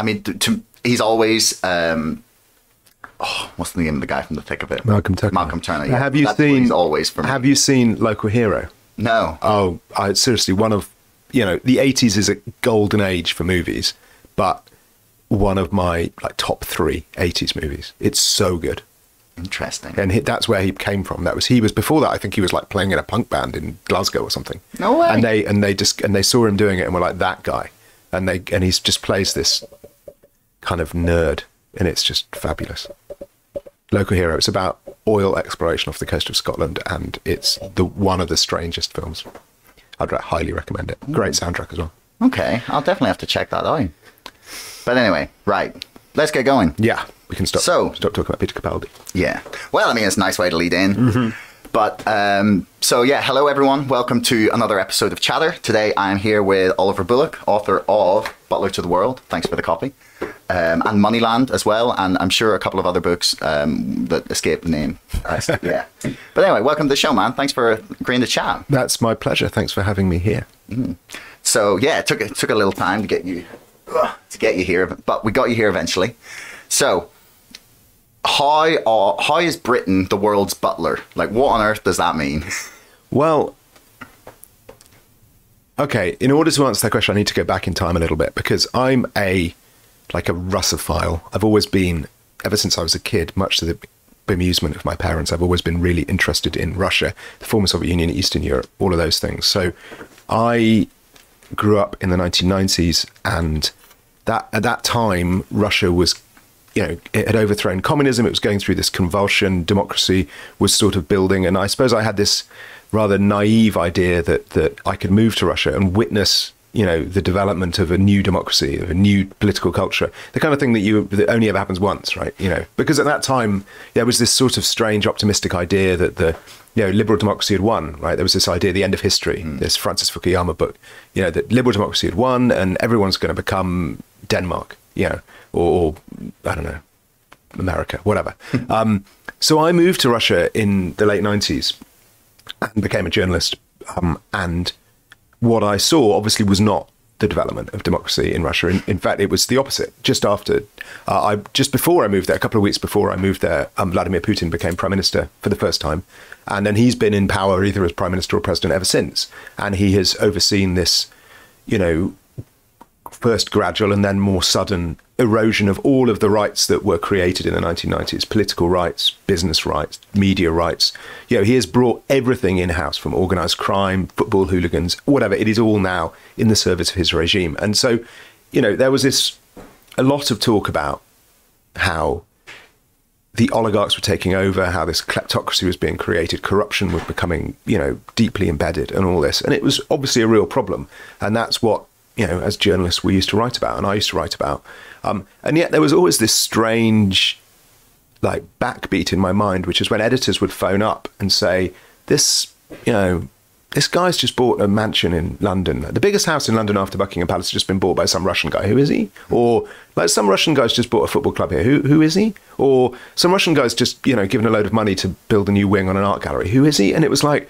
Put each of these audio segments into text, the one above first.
I mean, to, to, he's always. Um, oh, what's the name of the guy from the thick of it? Malcolm Tucker. Malcolm Tucker. Yeah. Have you That's seen? Always me. Have you seen Local Hero? No. Oh, I, seriously, one of you know the '80s is a golden age for movies, but one of my like top three '80s movies. It's so good, Interesting. and he, that's where he came from. That was he was before that. I think he was like playing in a punk band in Glasgow or something. No way. And they and they just and they saw him doing it and were like that guy, and they and he's just plays this kind of nerd, and it's just fabulous. Local Hero. It's about oil exploration off the coast of Scotland, and it's the one of the strangest films. I'd highly recommend it. Great soundtrack as well. Okay, I'll definitely have to check that out. But anyway, right. Let's get going. Yeah, we can stop. So- stop talking about Peter Capaldi. Yeah. Well, I mean, it's a nice way to lead in. But um, so yeah, hello everyone. Welcome to another episode of Chatter. Today I am here with Oliver Bullough, author of Butler to the World. Thanks for the copy. Um, and Moneyland as well, and I'm sure a couple of other books um, that escape the name. Uh, yeah. But anyway, welcome to the show, man. Thanks for agreeing to chat. That's my pleasure. Thanks for having me here. So yeah, it took it took a little time to get you to get you here, but we got you here eventually. So how uh, how is Britain the world's butler? Like, what on earth does that mean? Well, okay. In order to answer that question, I need to go back in time a little bit because I'm a like a Russophile. I've always been, ever since I was a kid, much to the bemusement of my parents. I've always been really interested in Russia, the former Soviet Union, Eastern Europe, all of those things. So, I grew up in the 1990s, and that at that time, Russia was you know, it had overthrown communism. It was going through this convulsion. Democracy was sort of building, and I suppose I had this rather naive idea that that I could move to Russia and witness, you know, the development of a new democracy, of a new political culture, the kind of thing that you that only ever happens once, right? You know, because at that time there was this sort of strange, optimistic idea that the you know, liberal democracy had won, right? There was this idea, the end of history, this Francis Fukuyama book, you know, that liberal democracy had won and everyone's going to become Denmark, you know, or, or I don't know, America, whatever. um, so I moved to Russia in the late 90s and became a journalist. Um, and what I saw obviously was not the development of democracy in Russia. In, in fact, it was the opposite. Just after, uh, I just before I moved there, a couple of weeks before I moved there, um, Vladimir Putin became prime minister for the first time, and then he's been in power either as prime minister or president ever since. And he has overseen this, you know, first gradual and then more sudden erosion of all of the rights that were created in the 1990s political rights, business rights, media rights. You know, he has brought everything in house from organized crime, football hooligans, whatever. It is all now in the service of his regime. And so, you know, there was this a lot of talk about how the oligarchs were taking over, how this kleptocracy was being created, corruption was becoming, you know, deeply embedded and all this. And it was obviously a real problem. And that's what you know, as journalists, we used to write about, and I used to write about. Um, and yet there was always this strange, like, backbeat in my mind, which is when editors would phone up and say, "This, you know, this guy's just bought a mansion in London. The biggest house in London after Buckingham Palace has just been bought by some Russian guy. Who is he? Or like some Russian guy's just bought a football club here. Who who is he? Or some Russian guy's just you know given a load of money to build a new wing on an art gallery. Who is he? And it was like,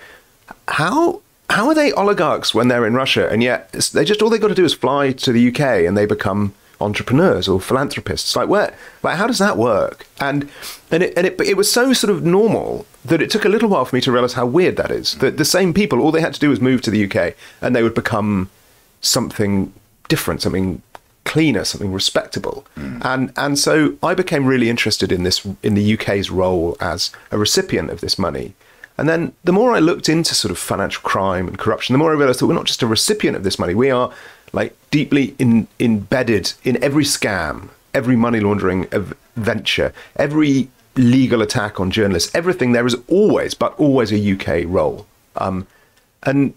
how how are they oligarchs when they're in Russia? And yet they just all they got to do is fly to the UK and they become entrepreneurs or philanthropists. Like where, like how does that work? And and it and it, it was so sort of normal that it took a little while for me to realize how weird that is. That the same people, all they had to do was move to the UK and they would become something different, something cleaner, something respectable. Hmm. And and so I became really interested in this in the UK's role as a recipient of this money. And then the more I looked into sort of financial crime and corruption, the more I realized that we're not just a recipient of this money. We are like deeply in, embedded in every scam, every money laundering venture, every legal attack on journalists, everything. There is always, but always a UK role. Um, and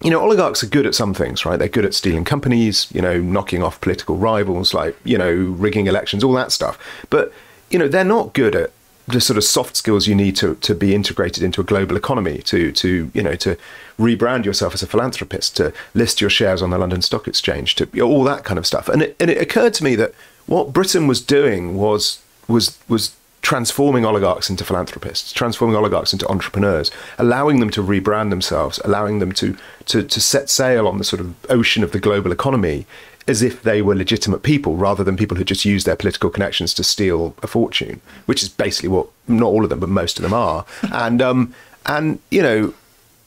you know, oligarchs are good at some things, right? They're good at stealing companies, you know, knocking off political rivals, like, you know, rigging elections, all that stuff. But, you know, they're not good at the sort of soft skills you need to, to be integrated into a global economy, to, to, you know, to rebrand yourself as a philanthropist, to list your shares on the London Stock Exchange, to you know, all that kind of stuff. And it, and it occurred to me that what Britain was doing was, was, was transforming oligarchs into philanthropists, transforming oligarchs into entrepreneurs, allowing them to rebrand themselves, allowing them to, to, to set sail on the sort of ocean of the global economy as if they were legitimate people rather than people who just use their political connections to steal a fortune, which is basically what not all of them, but most of them are. and um, and you know,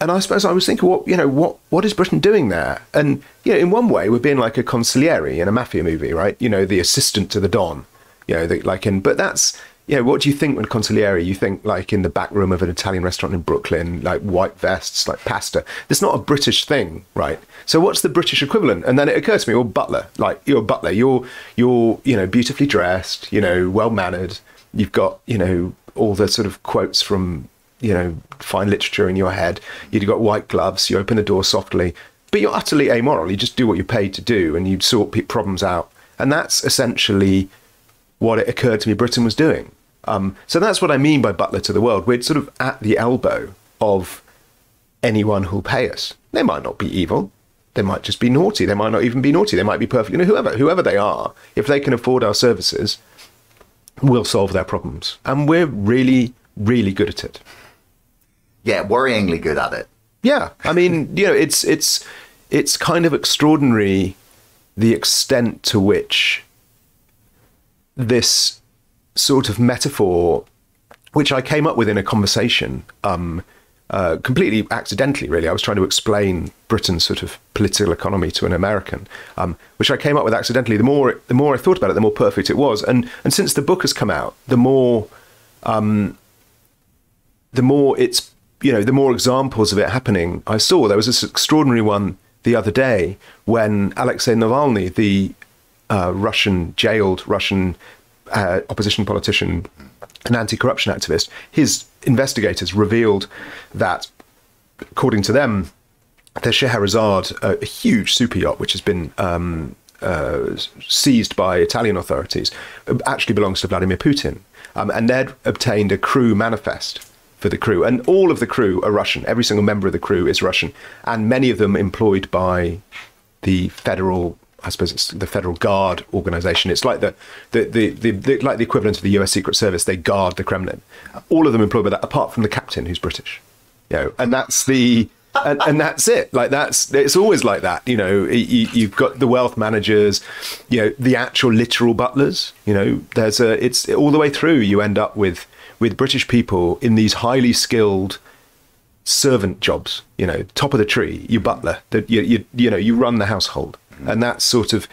and I suppose I was thinking, what you know, what what is Britain doing there? And you know, in one way, we're being like a consigliere in a mafia movie, right? You know, the assistant to the don. You know, the, like in, but that's know, what do you think when consigliere? You think like in the back room of an Italian restaurant in Brooklyn, like white vests, like pasta. It's not a British thing, right? So what's the British equivalent? And then it occurs to me, well, butler, like you're a butler, you're you're you know beautifully dressed, you know, well mannered. You've got you know all the sort of quotes from you know fine literature in your head. You've got white gloves. You open the door softly, but you're utterly amoral. You just do what you're paid to do, and you sort problems out. And that's essentially what it occurred to me Britain was doing. Um, so that's what I mean by butler to the world. We're sort of at the elbow of anyone who'll pay us. They might not be evil. They might just be naughty. They might not even be naughty. They might be perfect. You know, whoever whoever they are, if they can afford our services, we'll solve their problems. And we're really, really good at it. Yeah, worryingly good at it. Yeah, I mean, you know, it's it's it's kind of extraordinary the extent to which this sort of metaphor, which I came up with in a conversation, um, uh, completely accidentally, really. I was trying to explain Britain's sort of political economy to an American, um, which I came up with accidentally. The more the more I thought about it, the more perfect it was. And and since the book has come out, the more um, the more it's you know the more examples of it happening. I saw there was this extraordinary one the other day when Alexei Navalny, the uh, Russian jailed Russian uh, opposition politician, an anti-corruption activist, his investigators revealed that, according to them, the Scheherazade, a, huge super yacht which has been um, uh, seized by Italian authorities, actually belongs to Vladimir Putin, um, and they'd obtained a crew manifest for the crew, and all of the crew are Russian. Every single member of the crew is Russian, and many of them employed by the federal I suppose it's the Federal Guard organization. It's like the, the, the, the, the like the equivalent of the U.S. Secret Service. They guard the Kremlin. All of them employed by that, apart from the captain, who's British. You know, and that's the and, and that's it. Like that's it's always like that. You know, you, you've got the wealth managers, you know, the actual literal butlers. You know, there's a it's all the way through. You end up with with British people in these highly skilled servant jobs. You know, top of the tree, you butler. That you, you you know you run the household and that's sort of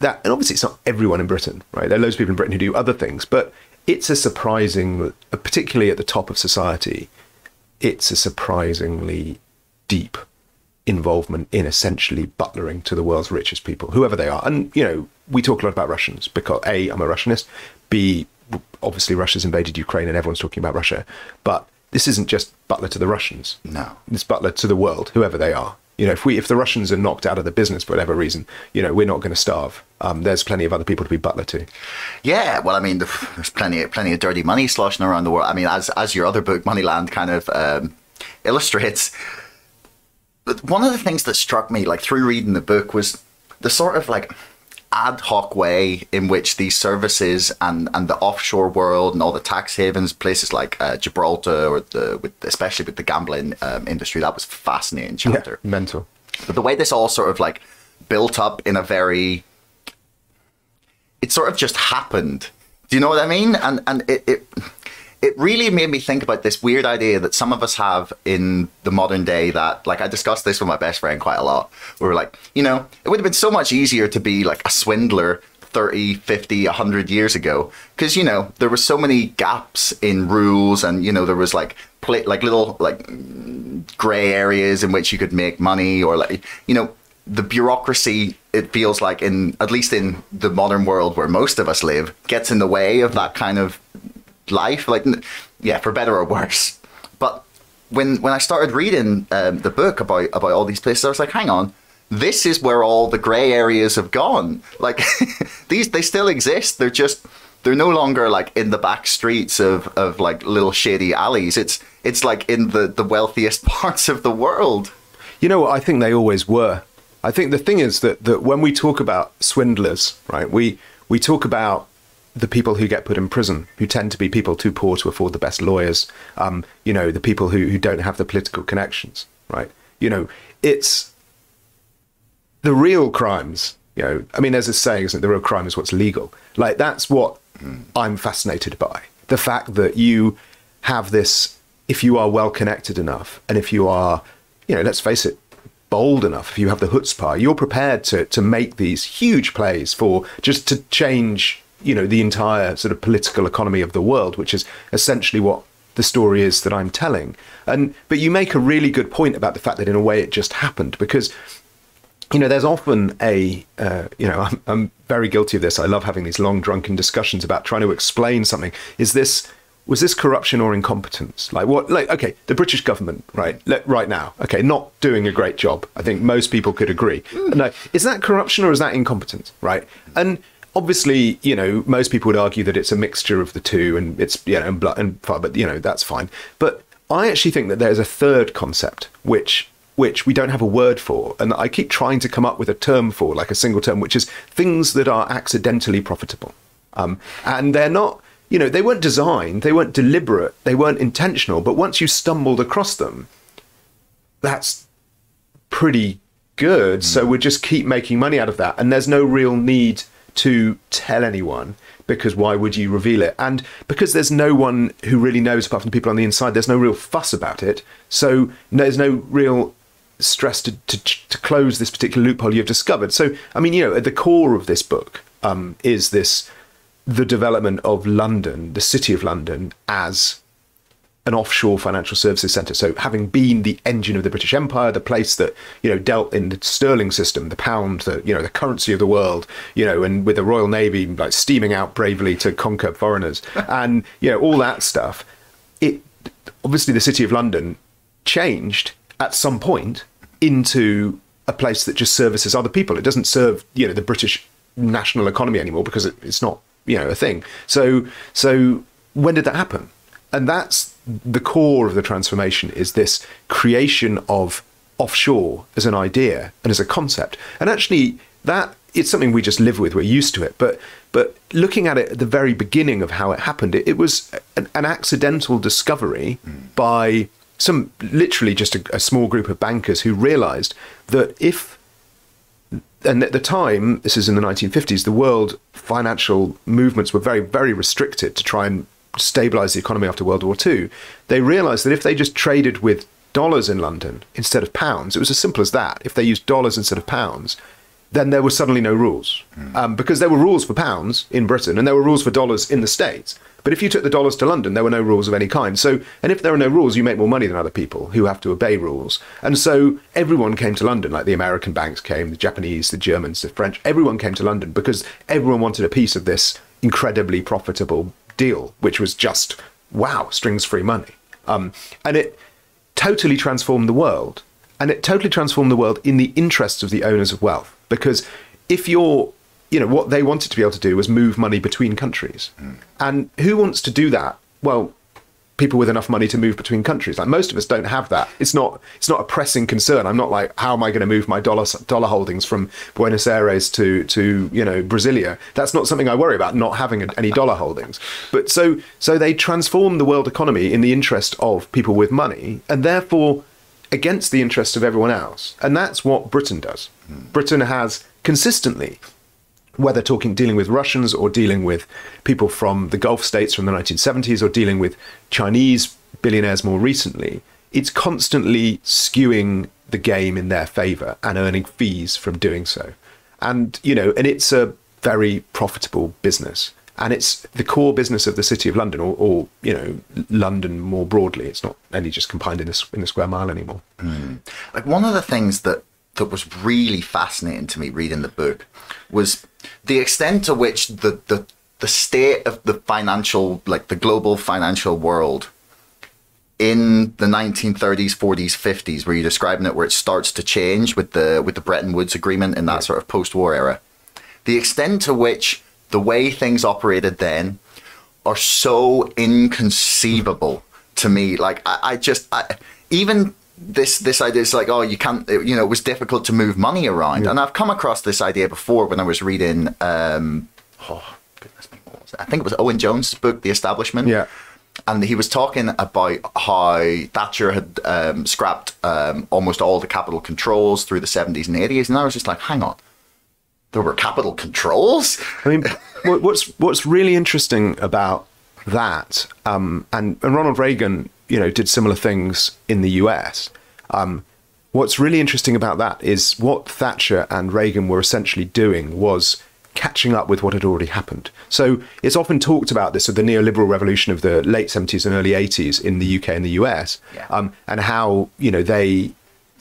that. And obviously, it's not everyone in Britain, right? There are loads of people in Britain who do other things, but it's a surprising, particularly at the top of society, it's a surprisingly deep involvement in essentially butlering to the world's richest people, whoever they are. And, you know, we talk a lot about Russians because A, I'm a Russianist, B, obviously Russia's invaded Ukraine and everyone's talking about Russia. But this isn't just butler to the Russians. No. It's butler to the world, whoever they are. You know, if we if the Russians are knocked out of the business for whatever reason, you know, we're not going to starve. Um, there's plenty of other people to be butler to. Yeah, well, I mean, there's plenty of, plenty of dirty money sloshing around the world. I mean, as as your other book, Moneyland, kind of um, illustrates. But one of the things that struck me, like through reading the book, was the sort of like ad hoc way in which these services and, and the offshore world and all the tax havens, places like uh, Gibraltar or the with, especially with the gambling um, industry, that was fascinating chapter. Yeah, mental. But the way this all sort of like built up in a very, it sort of just happened. Do you know what I mean? And and it, it it really made me think about this weird idea that some of us have in the modern day that like I discussed this with my best friend quite a lot. We were like, you know, it would have been so much easier to be like a swindler 30, 50, 100 years ago because you know, there were so many gaps in rules and you know, there was like play, like little like gray areas in which you could make money or like you know, the bureaucracy it feels like in at least in the modern world where most of us live gets in the way of that kind of life. Like, yeah, for better or worse. But when when I started reading um, the book about about all these places, I was like, hang on, this is where all the grey areas have gone. Like, these they still exist. They're just they're no longer like in the back streets of of like little shady alleys. It's it's like in the the wealthiest parts of the world. You know what? I think they always were. I think the thing is that that when we talk about swindlers, right? We we talk about the people who get put in prison, who tend to be people too poor to afford the best lawyers, um, you know, the people who, who don't have the political connections, right? You know, it's the real crimes, You know, I mean, there's a saying, isn't it? The real crime is what's legal. Like that's what I'm fascinated by. The fact that you have this, if you are well connected enough, and if you are, you know, let's face it, bold enough, if you have the chutzpah, you're prepared to to make these huge plays for just to change, you know, the entire sort of political economy of the world, which is essentially what the story is that I'm telling. And but you make a really good point about the fact that in a way it just happened because you know, there's often a, uh, you know, I'm, I'm very guilty of this. I love having these long, drunken discussions about trying to explain something. Is this, was this corruption or incompetence? Like what, like, okay, the British government, right, right now, okay, not doing a great job. I think most people could agree. No, is that corruption or is that incompetence, right? And obviously, you know, most people would argue that it's a mixture of the two and it's, you know, and, blood and fire, but, you know, that's fine. But I actually think that there's a third concept, which which we don't have a word for. And I keep trying to come up with a term for, like a single term, which is things that are accidentally profitable. Um, and they're not, you know, they weren't designed, they weren't deliberate, they weren't intentional. But once you stumbled across them, that's pretty good. Mm. So we just keep making money out of that. And there's no real need to tell anyone because why would you reveal it? And because there's no one who really knows apart from the people on the inside, there's no real fuss about it. So there's no real stress to, to, to close this particular loophole you've discovered. So, I mean, you know, at the core of this book um, is this the development of London, the city of London, as an offshore financial services centre. So, having been the engine of the British Empire, the place that you know dealt in the sterling system, the pound, the you know the currency of the world, you know, and with the Royal Navy like steaming out bravely to conquer foreigners, and you know all that stuff. It obviously the city of London changed at some point into a place that just services other people. It doesn't serve, you know, the British national economy anymore because it, it's not, you know, a thing. So, so when did that happen? And that's the core of the transformation is this creation of offshore as an idea and as a concept. And actually, that it's something we just live with. We're used to it. But but looking at it at the very beginning of how it happened, it, it was an, an, accidental discovery mm. by some literally just a, a small group of bankers who realized that if and at the time, this is in the 1950s, the world financial movements were very, very restricted to try and stabilize the economy after World War II. They realized that if they just traded with dollars in London instead of pounds, it was as simple as that. If they used dollars instead of pounds, then there were suddenly no rules. Mm. Um, because there were rules for pounds in Britain and there were rules for dollars in the States. But if you took the dollars to London, there were no rules of any kind. So, and if there are no rules, you make more money than other people who have to obey rules. And so everyone came to London, like the American banks came, the Japanese, the Germans, the French, everyone came to London because everyone wanted a piece of this incredibly profitable deal, which was just, wow, strings free money. Um, and it totally transformed the world. And it totally transformed the world in the interests of the owners of wealth. Because if you're you know, what they wanted to be able to do was move money between countries. Mm. And who wants to do that? Well, people with enough money to move between countries. Like most of us don't have that. It's not it's not a pressing concern. I'm not like how am I going to move my dollar dollar holdings from Buenos Aires to to you know Brasilia. That's not something I worry about not having any dollar holdings. But so so they transform the world economy in the interest of people with money and therefore against the interest of everyone else. And that's what Britain does. Britain has consistently whether talking dealing with Russians or dealing with people from the Gulf states from the 1970s or dealing with Chinese billionaires more recently, it's constantly skewing the game in their favor and earning fees from doing so. And you know, and it's a very profitable business. And it's the core business of the city of London, or, or you know, London more broadly. It's not only just confined in the, in the square mile anymore. Mm. Like one of the things that that was really fascinating to me reading the book was the extent to which the, the the state of the financial like the global financial world in the 1930s 40s 50s where you're describing it where it starts to change with the with the Bretton Woods agreement in that yeah. sort of post-war era the extent to which the way things operated then are so inconceivable to me like I, I just I, even this this idea is like oh you can't you know it was difficult to move money around yeah. and I've come across this idea before when I was reading um, oh goodness me what was it? I think it was Owen Jones' book The Establishment yeah and he was talking about how Thatcher had um, scrapped um, almost all the capital controls through the 70s and 80s and I was just like hang on there were capital controls. I mean, what's what's really interesting about that, um, and, and Ronald Reagan, you know, did similar things in the U.S. Um, what's really interesting about that is what Thatcher and Reagan were essentially doing was catching up with what had already happened. So it's often talked about this of the neoliberal revolution of the late 70s and early 80s in the UK and the US, Yeah. um, and how you know they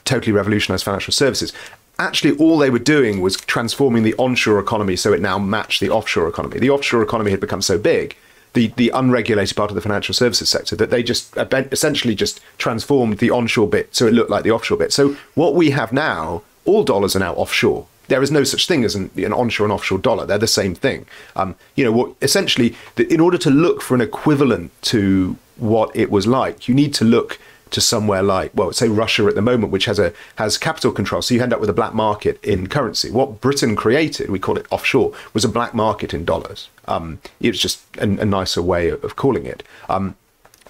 totally revolutionized financial services. Actually, all they were doing was transforming the onshore economy so it now matched the offshore economy. The offshore economy had become so big, the, the unregulated part of the financial services sector, that they just essentially just transformed the onshore bit so it looked like the offshore bit. So what we have now, all dollars are now offshore. There is no such thing as an, an onshore and offshore dollar. They're the same thing. Um, you know, what essentially, in order to look for an equivalent to what it was like, you need to look to somewhere like, well, say Russia at the moment, which has a has capital control. So you end up with a black market in currency. What Britain created, we call it offshore, was a black market in dollars. Um, it was just a, a nicer way of, calling it. Um,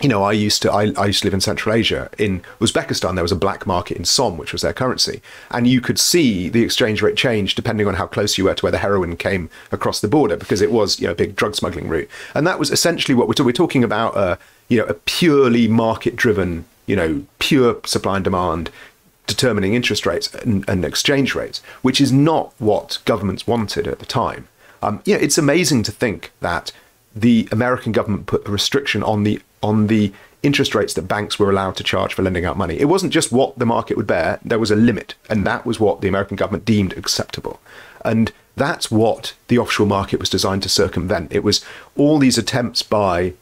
you know, I used to I, I used to live in Central Asia. In Uzbekistan, there was a black market in som, which was their currency, and you could see the exchange rate change depending on how close you were to where the heroin came across the border, because it was you know a big drug smuggling route, and that was essentially what we're, we're talking about. A, you know, a purely market-driven, you know, pure supply and demand determining interest rates and, and exchange rates, which is not what governments wanted at the time. Um, yeah, it's amazing to think that the American government put a restriction on the on the interest rates that banks were allowed to charge for lending out money. It wasn't just what the market would bear; there was a limit, and that was what the American government deemed acceptable. And that's what the offshore market was designed to circumvent. It was all these attempts by,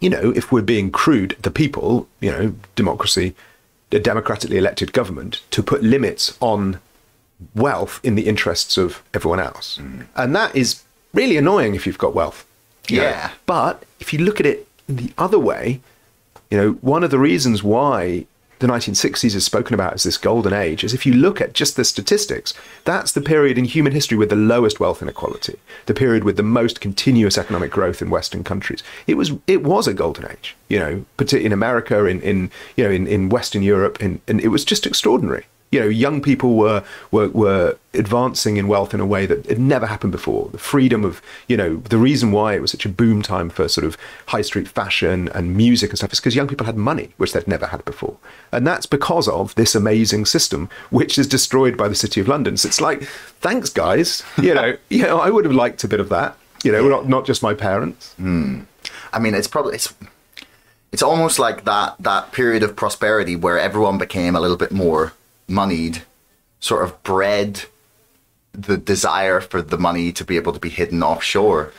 you know, if we're being crude, the people, you know, democracy, a democratically elected government, to put limits on wealth in the interests of everyone else. Mm. And that is really annoying if you've got wealth. you know. Yeah. But if you look at it the other way, you know, one of the reasons why the 1960s is spoken about as this golden age is if you look at just the statistics, that's the period in human history with the lowest wealth inequality, the period with the most continuous economic growth in Western countries. It was it was a golden age, you know, in America, in, in you know, in, in Western Europe, in, and it was just extraordinary. You know, young people were, were were advancing in wealth in a way that had never happened before. The freedom of, you know, the reason why it was such a boom time for sort of high street fashion and music and stuff is because young people had money, which they'd never had before. And that's because of this amazing system, which is destroyed by the City of London. So it's like, thanks, guys. You know, you know, I would have liked a bit of that. You know, not, not just my parents. Hmm. I mean, it's probably it's it's almost like that that period of prosperity where everyone became a little bit more moneyed, sort of bred the desire for the money to be able to be hidden offshore.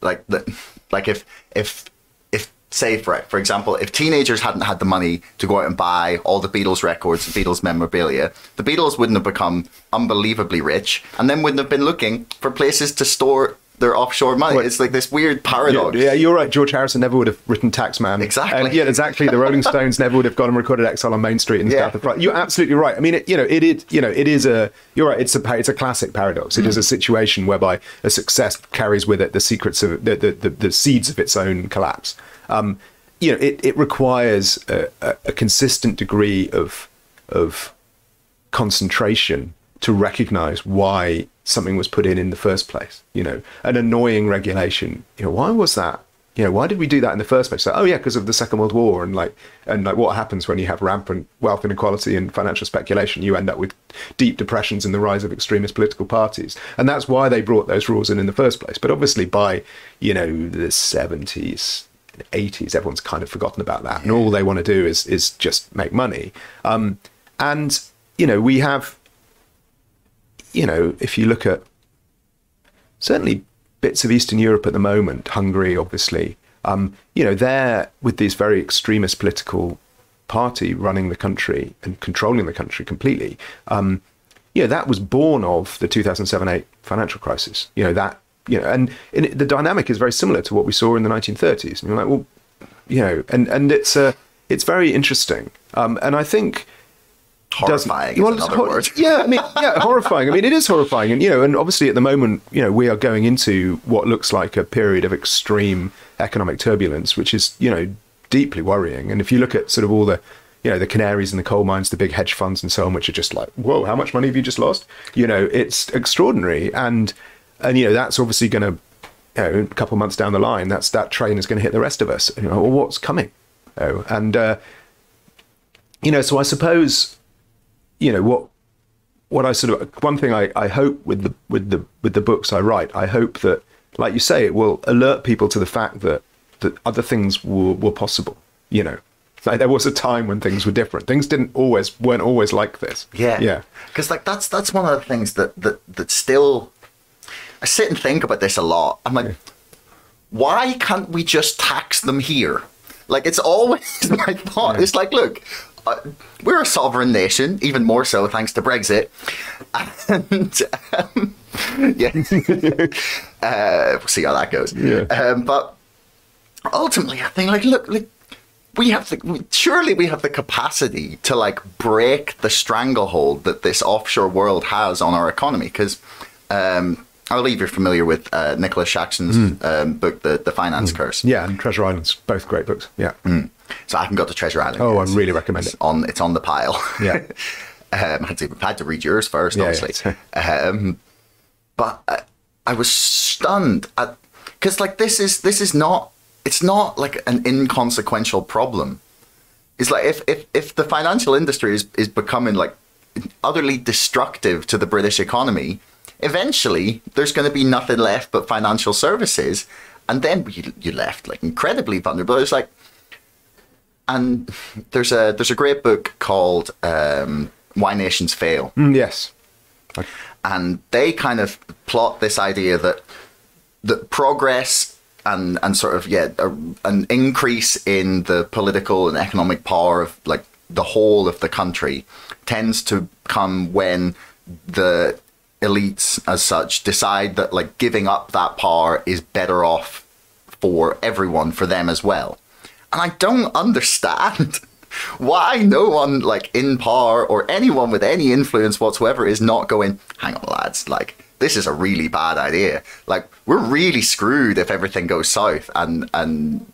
Like the, like if if if say for for example, if teenagers hadn't had the money to go out and buy all the Beatles records, Beatles memorabilia, the Beatles wouldn't have become unbelievably rich, and then wouldn't have been looking for places to store their offshore money. Well, it's like this weird paradox. yeah, you're right. George Harrison never would have written Taxman. Exactly. And yeah, exactly. The Rolling Stones never would have gone and recorded Exile on Main Street in Yeah. South of France. You're absolutely right. I mean, it, you know, it, it, you know, it is a. You're right. It's a, it's a classic paradox. It is a situation whereby a success carries with it the secrets of the, the, the, the seeds of its own collapse. Um, you know, it, it requires a, a, a consistent degree of of concentration to recognize why something was put in in the first place you know an annoying regulation. You know why was that? You know why did we do that in the first place? So, oh yeah because of the second world war and like and like what happens when you have rampant wealth inequality and financial speculation? You end up with deep depressions and the rise of extremist political parties. And that's why they brought those rules in in the first place. But obviously by you know the 70s 80s everyone's kind of forgotten about that. And all they want to do is is just make money. Um and you know we have you know, if you look at certainly bits of Eastern Europe at the moment, Hungary, obviously, um, you know, they're with this very extremist political party running the country and controlling the country completely. Um, you know, that was born of the 2007-8 financial crisis. You know that, you know, and, and the dynamic is very similar to what we saw in the 1930s. And you're like, well, you know, and and it's uh, it's very interesting. Um, and I think Horrifying doesn't- well, another hor-. Yeah, I mean, yeah, horrifying. I mean, it is horrifying, and you know, and obviously at the moment, you know, we are going into what looks like a period of extreme economic turbulence, which is you know deeply worrying. And if you look at sort of all the, you know the canaries in the coal mines, the big hedge funds, and so on, which are just like, whoa, how much money have you just lost? You know, it's extraordinary, and and you know that's obviously going to, you know, a couple of months down the line, that's that train is going to hit the rest of us. You know, well, what's coming? Oh, and uh, you know, so I suppose, you know, what what I sort of one thing I, I hope with the with the with the books I write, I hope that, like you say, it will alert people to the fact that that other things were, were possible. You know, like there was a time when things were different. Things didn't always weren't always like this. Yeah, yeah. Because like that's that's one of the things that that that still. I sit and think about this a lot. I'm like, why can't we just tax them here? Like it's always my thought. Yeah. It's like, look, we're a sovereign nation, even more so thanks to Brexit, and um, yeah, uh, we'll see how that goes. Yeah. Um, but ultimately, I think like, look, like we have the surely we have the capacity to like break the stranglehold that this offshore world has on our economy because. Um, I believe you're familiar with uh, Nicholas Shaxson's um, book, The the Finance Curse. Yeah, and Treasure Islands, both great books. Yeah. So I haven't got to Treasure Island. Oh, yet. I really recommend it's it. On it's on the pile. Yeah. um, I had to had to read yours first, Yeah, obviously. um, but I, I was stunned at because like this is this is not it's not like an inconsequential problem. It's like if if if the financial industry is is becoming like utterly destructive to the British economy, eventually there's going to be nothing left but financial services, and then you you left like incredibly vulnerable. It's like and there's a there's a great book called um, Why Nations Fail, Mm, yes. and they kind of plot this idea that that progress and and sort of yeah a, an increase in the political and economic power of like the whole of the country tends to come when the elites as such decide that like giving up that power is better off for everyone for them as well and i don't understand why no one like in power or anyone with any influence whatsoever is not going hang on lads like this is a really bad idea like we're really screwed if everything goes south and and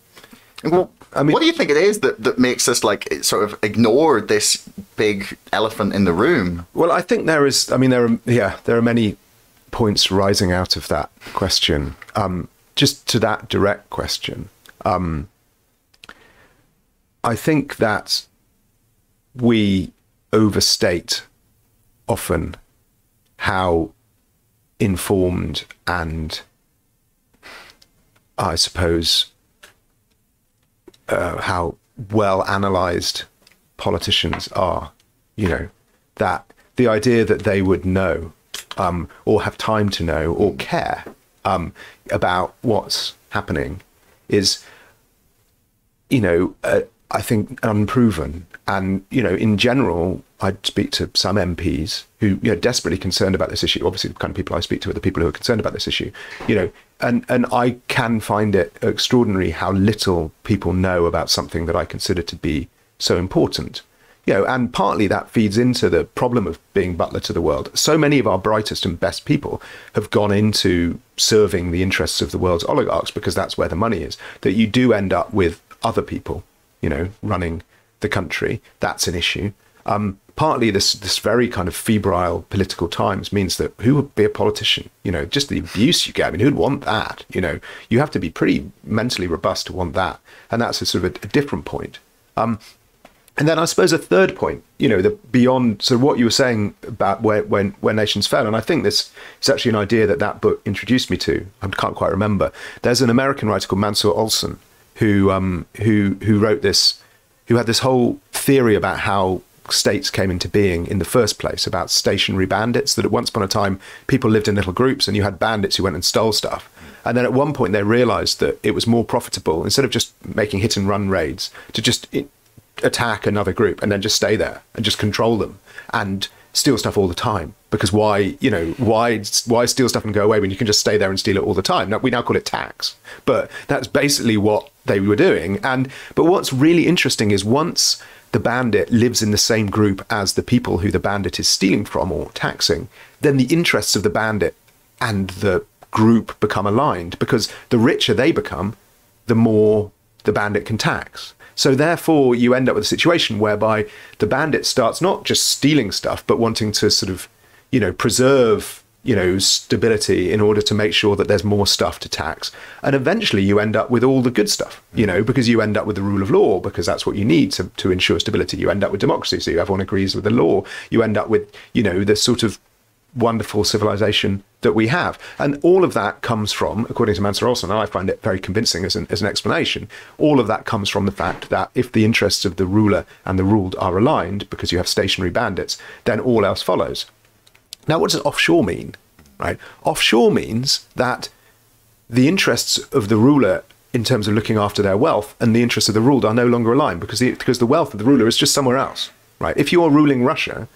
well, I mean- what do you think it is that, that makes us like sort of ignore this big elephant in the room Well, I think there is. I mean, there are. Yeah, there are many points rising out of that question. Um, just to that direct question, um, I think that we overstate often how informed and I suppose uh, how well analyzed politicians are. You know, that the idea that they would know um, or have time to know or care um, about what's happening is, you know, uh, I think unproven. And, you know, in general, I speak to some MPs who, you know, desperately concerned about this issue. Obviously, the kind of people I speak to are the people who are concerned about this issue, you know, and, and I can find it extraordinary how little people know about something that I consider to be so important. You know, and partly that feeds into the problem of being butler to the world. So many of our brightest and best people have gone into serving the interests of the world's oligarchs because that's where the money is. That you do end up with other people, you know, running the country. That's an issue. Um, partly this this very kind of febrile political times means that who would be a politician? You know, just the abuse you get. I mean, who'd want that? You know, you have to be pretty mentally robust to want that, and that's a sort of a, a different point. Um, and then I suppose a third point, you know, the beyond so what you were saying about where when where nations fell, and I think this is actually an idea that that book introduced me to. I can't quite remember. There's an American writer called Mancur Olson who um, who who wrote this, who had this whole theory about how states came into being in the first place about stationary bandits that at once upon a time people lived in little groups and you had bandits who went and stole stuff. And then at one point they realized that it was more profitable instead of just making hit and run raids to just attack another group and then just stay there and just control them. And steal stuff all the time because why you know why why steal stuff and go away when you can just stay there and steal it all the time? Now we now call it tax. But that's basically what they were doing. And but what's really interesting is once the bandit lives in the same group as the people who the bandit is stealing from or taxing then the interests of the bandit and the group become aligned because the richer they become the more the bandit can tax So therefore, you end up with a situation whereby the bandit starts not just stealing stuff, but wanting to sort of, you know, preserve you know stability in order to make sure that there's more stuff to tax. And eventually you end up with all the good stuff you know because you end up with the rule of law because that's what you need to, to ensure stability. You end up with democracy so everyone agrees with the law. You end up with you know the sort of wonderful civilization that we have. And all of that comes from, according to Mancur Olson, and I find it very convincing as an, as an explanation, all of that comes from the fact that if the interests of the ruler and the ruled are aligned, because you have stationary bandits, then all else follows. Now, what does offshore mean? Right? Offshore means that the interests of the ruler in terms of looking after their wealth and the interests of the ruled are no longer aligned because the, because the wealth of the ruler is just somewhere else. Right? If you're ruling Russia,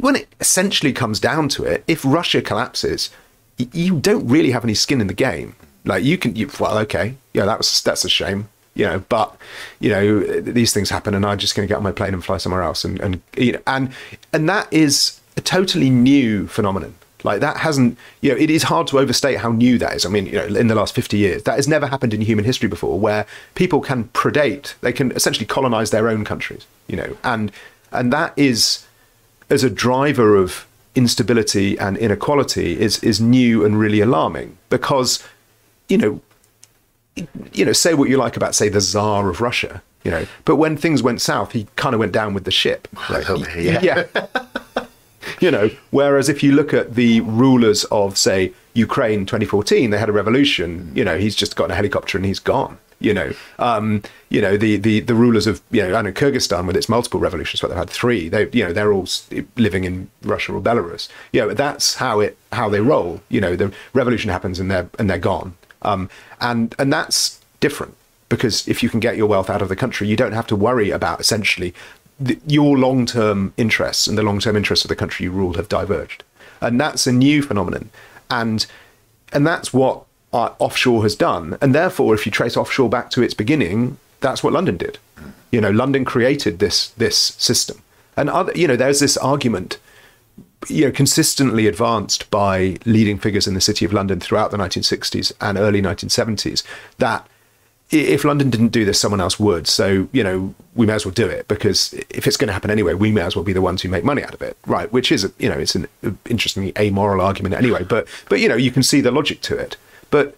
when it essentially comes down to it, if Russia collapses, you don't really have any skin in the game. Like you can, you, well, okay, yeah, that was that's a shame, you know. But you know, these things happen, and I'm just going to get on my plane and fly somewhere else, and and you know, and and that is a totally new phenomenon. Like that hasn't, you know, it is hard to overstate how new that is. I mean, you know, in the last 50 years, that has never happened in human history before, where people can predate, they can essentially colonize their own countries, you know, and and that is as a driver of instability and inequality is is new and really alarming because you know you know say what you like about say the czar of russia you know but when things went south he kind of went down with the ship like, yeah, yeah. you know whereas if you look at the rulers of say ukraine 2014 they had a revolution you know he's just got a helicopter and he's gone you know, um, you know the, the the rulers of you know, I know Kyrgyzstan with its multiple revolutions, but they've had three. They you know they're all living in Russia or Belarus. You know, that's how it how they roll. You know, the revolution happens and they're and they're gone. Um, and and that's different because if you can get your wealth out of the country, you don't have to worry about essentially the, your long term interests and the long term interests of the country you ruled have diverged, and that's a new phenomenon. And and that's what uh, offshore has done. And therefore, if you trace offshore back to its beginning, that's what London did. You know, London created this this system. And other, you know, there's this argument, you know, consistently advanced by leading figures in the city of London throughout the 1960s and early 1970s that if London didn't do this, someone else would. So, you know, we may as well do it because if it's going to happen anyway, we may as well be the ones who make money out of it, right? Which is, you know, it's an interestingly amoral argument anyway. But, but you know, you can see the logic to it. But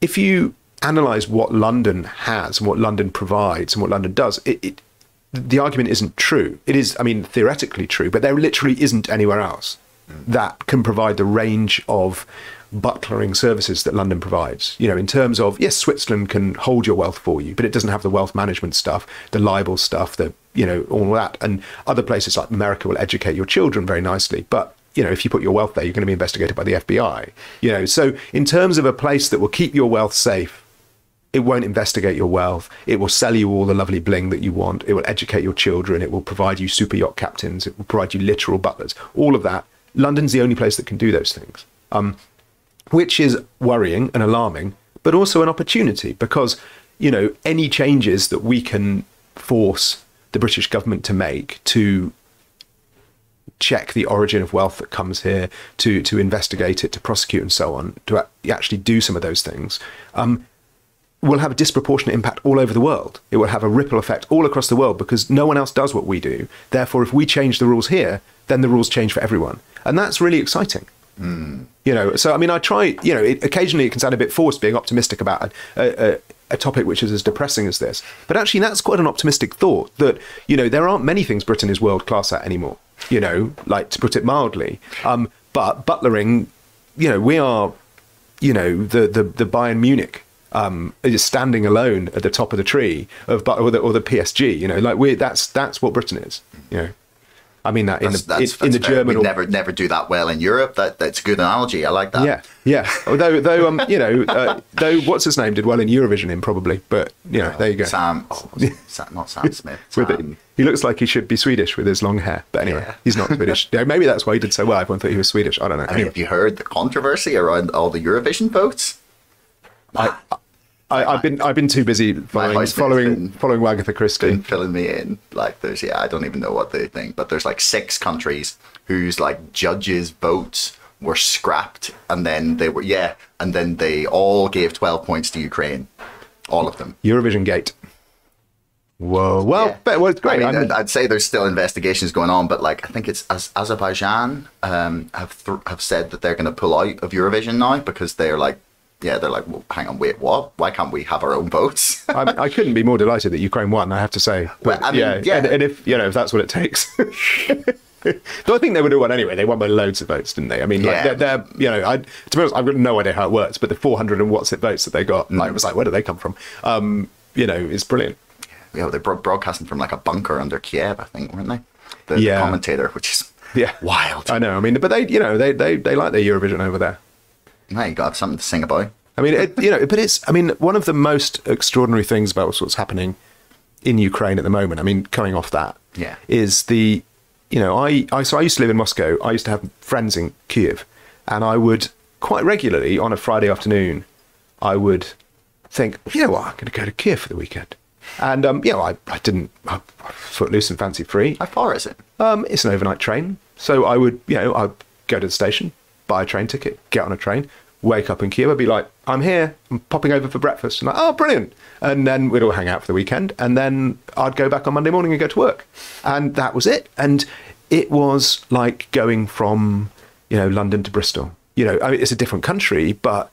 if you analyze what London has and what London provides and what London does, it, it, the argument isn't true. It is, I mean, theoretically true, but there literally isn't anywhere else that can provide the range of butlering services that London provides. You know, in terms of yes, Switzerland can hold your wealth for you, but it doesn't have the wealth management stuff, the libel stuff, the you know all that. And other places like America will educate your children very nicely, but you know, if you put your wealth there, you're going to be investigated by the FBI. You know, so in terms of a place that will keep your wealth safe, it won't investigate your wealth. It will sell you all the lovely bling that you want. It will educate your children. It will provide you super yacht captains. It will provide you literal butlers. All of that. London's the only place that can do those things, um, which is worrying and alarming, but also an opportunity because you know any changes that we can force the British government to make to check the origin of wealth that comes here, to to investigate it, to prosecute, and so on, to actually do some of those things, um, will have a disproportionate impact all over the world. It will have a ripple effect all across the world because no one else does what we do. Therefore, if we change the rules here, then the rules change for everyone, and that's really exciting. Mm. You know, so I mean, I try. You know, it, occasionally it can sound a bit forced being optimistic about a, a, a topic which is as depressing as this. But actually, that's quite an optimistic thought that, you know, there aren't many things Britain is world class at anymore you know, like to put it mildly. Um, but butlering, you know, we are, you know, the the, the Bayern Munich um, is standing alone at the top of the tree of or the, or the PSG. You know, like we that's that's what Britain is. You know. I mean that in that's, the that's, in, that's the German. We never never do that well in Europe. That that's a good analogy. I like that. Yeah, yeah. Although though um you know uh, though what's his name did well in Eurovision in probably, but you know there you go. Sam, oh, Sam not Sam Smith. Sam. he looks like he should be Swedish with his long hair, but anyway, yeah. he's not Swedish. yeah, maybe that's why he did so well. Everyone thought he was Swedish. I don't know. I mean, have you heard the controversy around all the Eurovision votes? I, I, have been I've been too busy following following following Wagatha Christie. filling me in. Like there's yeah, I don't even know what they think, but there's like six countries whose like judges' votes were scrapped, and then they were yeah, and then they all gave twelve points to Ukraine, all of them. Eurovision Gate. Whoa. Well, Yeah. but, well it's great. I mean, I I'd say there's still investigations going on, but like I think it's Az- Azerbaijan um, have th- have said that they're going to pull out of Eurovision now because they're like, yeah, they're like, well, hang on, wait, what? Why can't we have our own votes? I, I couldn't be more delighted that Ukraine won. I have to say. Well, I mean, yeah. And, and if you know if that's what it takes. Though I think they would have won anyway. They won by loads of votes, didn't they? I mean, like Yeah. they're, they're you know, I, to be honest, I've got no idea how it works, but the 400 and what's it votes that they got, like, it was like, where do they come from? Um, you know, it's brilliant. yeah, they're broadcasting from like a bunker under Kiev, I think, weren't they? The, Yeah. the commentator, which is Yeah, wild. I know. I mean, but they, you know, they they they like their Eurovision over there. Now you got something to sing about. I mean, it, you know, but it's. I mean, one of the most extraordinary things about what's happening in Ukraine at the moment. I mean, coming off that, Yeah. is the, you know, I, I so I used to live in Moscow. I used to have friends in Kiev, and I would quite regularly on a Friday afternoon, I would think, you know what, I'm going to go to Kiev for the weekend, and um, you know, I, I didn't, I, footloose and fancy free. How far is it? Um, it's an overnight train, so I would, you know, I'd go to the station, buy a train ticket, get on a train, wake up in Kiev, I'd be like, I'm here, I'm popping over for breakfast, and like, oh, brilliant, and then we'd all hang out for the weekend, and then I'd go back on Monday morning and go to work, and that was it, and it was like going from, you know, London to Bristol. You know, I mean, it's a different country, but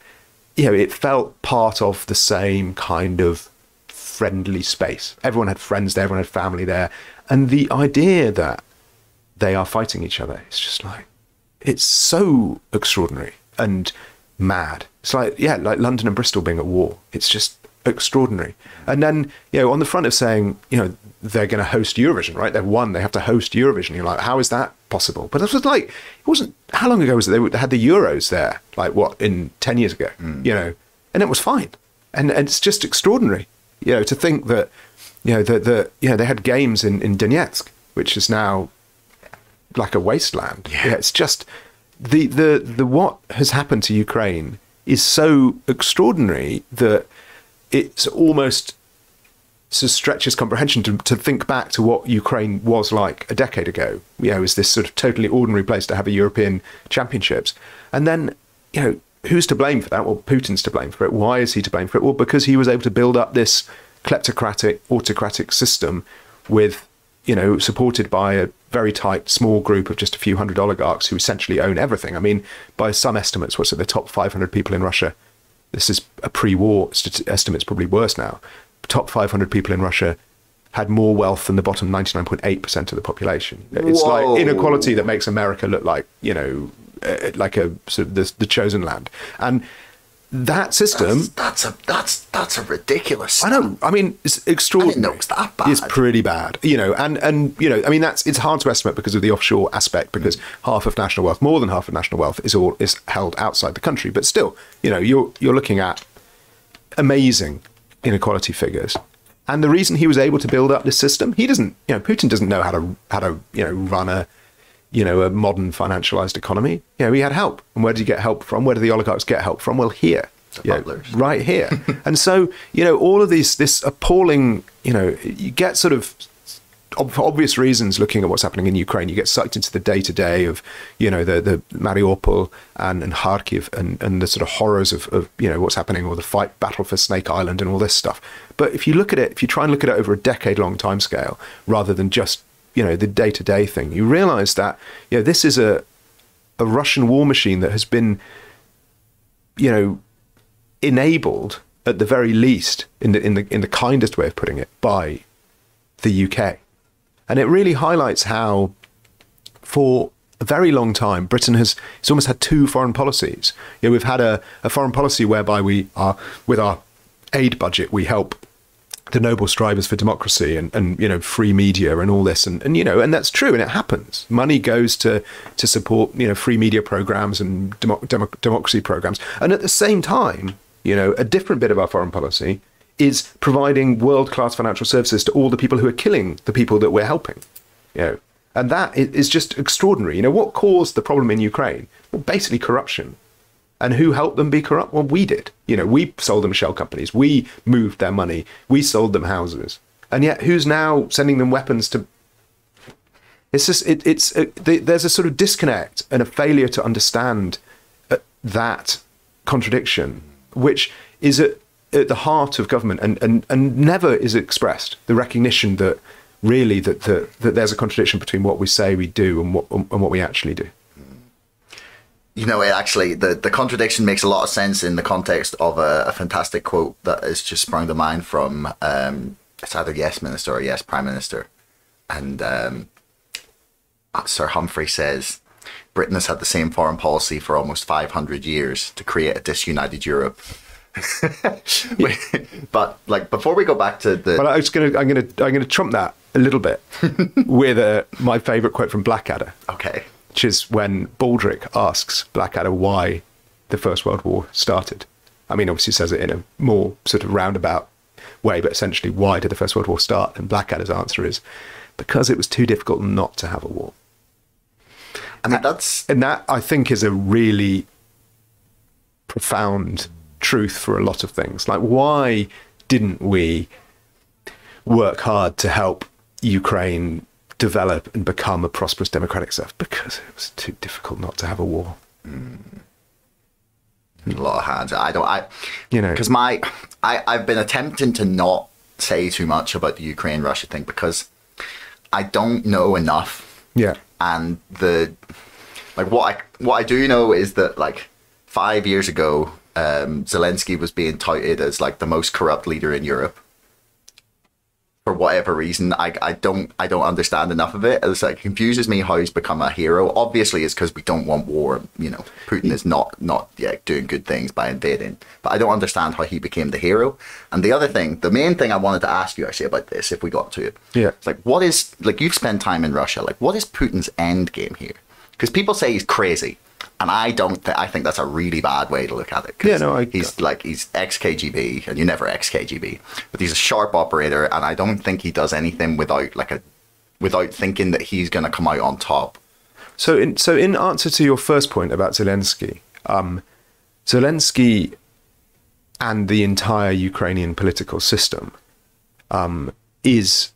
you know, it felt part of the same kind of friendly space. Everyone had friends there, everyone had family there. And the idea that they are fighting each other, it's just like, it's so extraordinary and mad. It's like, yeah, like London and Bristol being at war. It's just extraordinary. And then, you know, on the front of saying, you know, they're going to host Eurovision, right? They've won, they have to host Eurovision. You're like, how is that possible? But this was like, it wasn't, how long ago was it? They had the Euros there, like what, in 10 years ago, hmm. you know, and it was fine. And, and it's just extraordinary, you know, to think that, you know, that, the, you know, they had games in, in Donetsk, which is now like a wasteland. Yeah. it's just the, the the what has happened to Ukraine is so extraordinary that it's almost of stretches comprehension to, to think back to what Ukraine was like a decade ago. You know, was this sort of totally ordinary place to have a European championships. And then, you know, who's to blame for that? Well, Putin's to blame for it. Why is he to blame for it? Well, because he was able to build up this kleptocratic, autocratic system with, you know, supported by a very tight, small group of just a few hundred oligarchs who essentially own everything. I mean, by some estimates, what's it, the top 500 people in Russia? This is a pre-war st- it's probably worse now. Top 500 people in Russia had more wealth than the bottom 99.8% of the population. It's Whoa. like inequality that makes America look like, you know, uh, like a sort of the, the chosen land. And that system, That's a that's that's a ridiculous. I know. I mean, it's extraordinary. know it was that bad. It's pretty bad, you know. And and you know, I mean, that's it's hard to estimate because of the offshore aspect. Because half of national wealth, more than half of national wealth, is all is held outside the country. But still, you know, you're you're looking at amazing inequality figures. And the reason he was able to build up this system, he doesn't, you know, Putin doesn't know how to how to you know run a you know a modern financialized economy. You know, he had help. And where did he get help from? Where do the oligarchs get help from? Well, here. Know, right here. and so, you know, all of these, this appalling, you know, you get sort of, ob- for obvious reasons, looking at what's happening in Ukraine, you get sucked into the day to day of, you know, the, the Mariupol and, and Kharkiv and, and the sort of horrors of, of, you know, what's happening or the fight, battle for Snake Island and all this stuff. But if you look at it, if you try and look at it over a decade long timescale rather than just, you know, the day to day thing, you realize that, you know, this is a, a Russian war machine that has been, you know, enabled at the very least in the in the in the kindest way of putting it by the UK. And it really highlights how for a very long time Britain has it's almost had two foreign policies. You know, we've had a, a foreign policy whereby we are with our aid budget we help the noble strivers for democracy and, and you know free media and all this. And, and you know and that's true and it happens. Money goes to to support you know free media programs and demo, demo, democracy programs. And at the same time you know a different bit of our foreign policy is providing world class financial services to all the people who are killing the people that we're helping you know. And that is just extraordinary. You know what caused the problem in ukraine? Well basically corruption and who helped them be corrupt? Well, we did. You know, we sold them shell companies. We moved their money. We sold them houses. And yet, who's now sending them weapons to? It's just it, it's uh the there's a sort of disconnect and a failure to understand uh, that contradiction, which is at at the heart of government and, and, and never is expressed the recognition that really that, that, that there's a contradiction between what we say we do and what, and what we actually do. You know, it actually, the, the contradiction makes a lot of sense in the context of a, a fantastic quote that has just sprung to mind from um, it's either Yes Minister or Yes Prime Minister. And um, Sir Humphrey says, Britain has had the same foreign policy for almost 500 years to create a disunited Europe. but like before we go back to the but I was gonna I'm gonna I'm gonna trump that a little bit with uh, my favourite quote from Blackadder. Okay. Which is when Baldric asks Blackadder why the First World War started. I mean obviously says it in a more sort of roundabout way, but essentially why did the First World War start? And Blackadder's answer is because it was too difficult not to have a war. I mean that's and that I think is a really profound truth for a lot of things. Like, why didn't we work hard to help Ukraine develop and become a prosperous democratic self? Because it was too difficult not to have a war. Mm. A lot of hands. I don't. I, you know, because my, I, I've been attempting to not say too much about the Ukraine Russia thing because I don't know enough. Yeah. And the, like, what I what I do know is that like five years ago, um, Zelensky was being touted as like the most corrupt leader in Europe. For whatever reason, I, I don't I don't understand enough of it. It's like it confuses me how he's become a hero. Obviously, it's because we don't want war. You know, Putin is not not yet doing good things by invading. But I don't understand how he became the hero. And the other thing, the main thing I wanted to ask you actually about this, if we got to it, yeah, it's like what is like you've spent time in Russia. Like, what is Putin's end game here? Because people say he's crazy and I don't. Th- I think that's a really bad way to look at it. Yeah, no, I, he's like he's ex KGB, and you never ex KGB, but he's a sharp operator, and I don't think he does anything without like a without thinking that he's going to come out on top. So, in so in answer to your first point about Zelensky, um, Zelensky and the entire Ukrainian political system um, is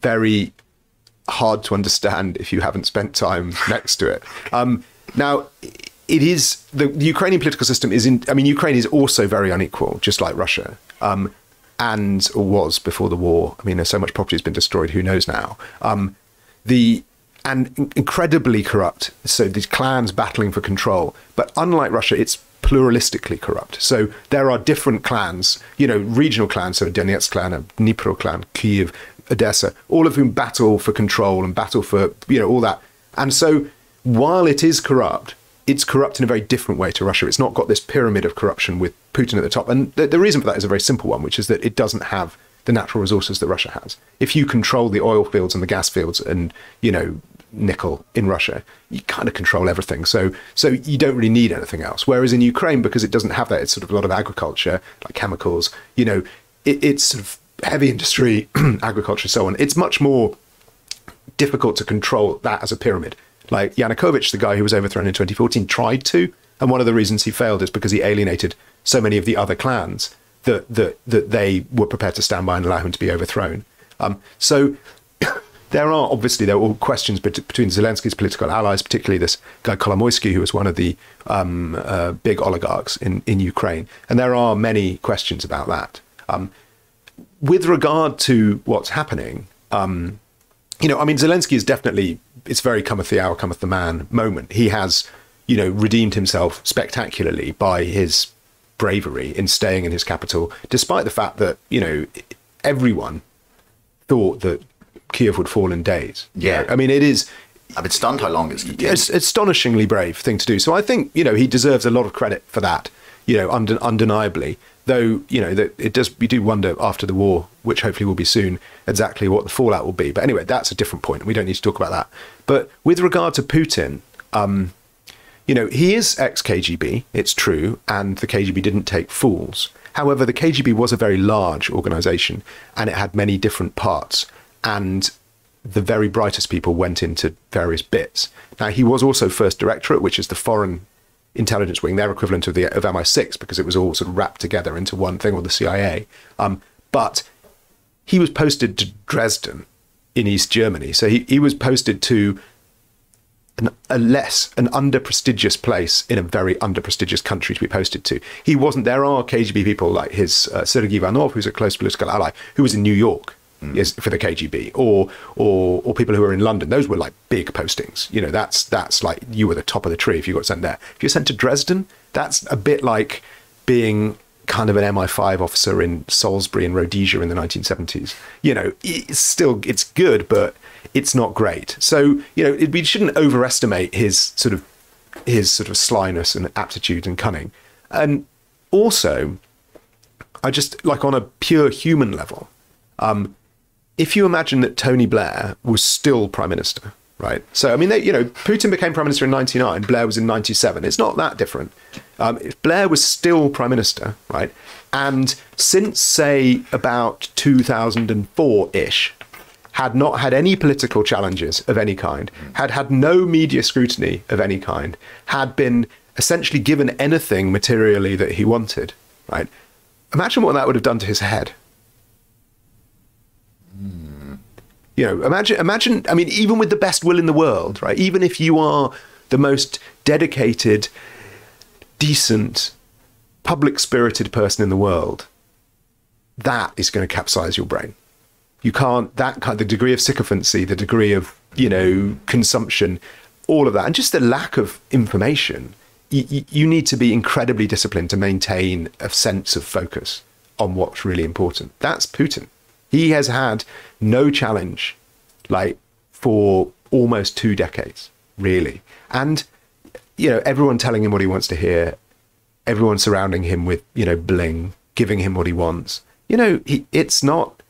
very hard to understand if you haven't spent time next to it. Um, now, it is the, the, Ukrainian political system is in. I mean, Ukraine is also very unequal, just like Russia, um, and was before the war. I mean, there's so much property has been destroyed. Who knows now? Um, the and incredibly corrupt. So these clans battling for control. But unlike Russia, it's pluralistically corrupt. So there are different clans, you know, regional clans, so a Donetsk clan, a Dnipro clan, Kiev, Odessa, all of whom battle for control and battle for, you know, all that. And so while it is corrupt, it's corrupt in a very different way to Russia. It's not got this pyramid of corruption with Putin at the top. And the, the reason for that is a very simple one, which is that it doesn't have the natural resources that Russia has. If you control the oil fields and the gas fields and, you know, nickel in Russia, you kind of control everything. So so you don't really need anything else. Whereas in Ukraine, because it doesn't have that, it's sort of a lot of agriculture, like chemicals, you know, it, it's sort of heavy industry, agriculture, so on, it's much more difficult to control that as a pyramid. Like Yanukovych, the guy who was overthrown in 2014, tried to, and one of the reasons he failed is because he alienated so many of the other clans that that that they were prepared to stand by and allow him to be overthrown. Um, so there are obviously there were questions between Zelensky's political allies, particularly this guy Kolomoisky, who was one of the um, uh, big oligarchs in in Ukraine, and there are many questions about that. Um, with regard to what's happening, um, you know, I mean, Zelensky is definitely it's very cometh the hour, cometh the man moment. He has, you know, redeemed himself spectacularly by his bravery in staying in his capital, despite the fact that you know everyone thought that Kiev would fall in days. Yeah, I mean, it is. I've been stunned how long it's continued. It's astonishingly brave thing to do. So I think you know he deserves a lot of credit for that. You know, undeniably though you know that it does we do wonder after the war which hopefully will be soon exactly what the fallout will be. But anyway that's a different point we don't need to talk about that. But with regard to putin um, you know he is ex-kgb it's true and the kgb didn't take fools. However the kgb was a very large organization and it had many different parts and the very brightest people went into various bits. Now he was also first directorate which is the foreign intelligence wing, their equivalent of the of MI6, because it was all sort of wrapped together into one thing, or the CIA. Um, but he was posted to Dresden in East Germany, so he, he was posted to an, a less, an under prestigious place in a very under prestigious country to be posted to. He wasn't. There are KGB people like his uh, Sergei Ivanov, who's a close political ally, who was in New York. Yes, for the KGB, or or or people who are in London, those were like big postings. You know, that's that's like you were the top of the tree if you got sent there. If you're sent to Dresden, that's a bit like being kind of an MI5 officer in Salisbury and Rhodesia in the 1970s. You know, it's still it's good, but it's not great. So you know, it, we shouldn't overestimate his sort of his sort of slyness and aptitude and cunning. And also, I just like on a pure human level, um, if you imagine that Tony Blair was still prime minister, right? So I mean, they, you know, Putin became prime minister in '99. Blair was in '97. It's not that different. Um, if Blair was still prime minister, right, and since say about 2004-ish, had not had any political challenges of any kind, had had no media scrutiny of any kind, had been essentially given anything materially that he wanted, right? Imagine what that would have done to his head. You know, imagine, imagine. I mean, even with the best will in the world, right? Even if you are the most dedicated, decent, public-spirited person in the world, that is going to capsize your brain. You can't. That kind, the degree of sycophancy, the degree of you know consumption, all of that, and just the lack of information. You, you need to be incredibly disciplined to maintain a sense of focus on what's really important. That's Putin. He has had no challenge, like for almost two decades, really. And you know, everyone telling him what he wants to hear, everyone surrounding him with you know bling, giving him what he wants. You know, he, it's not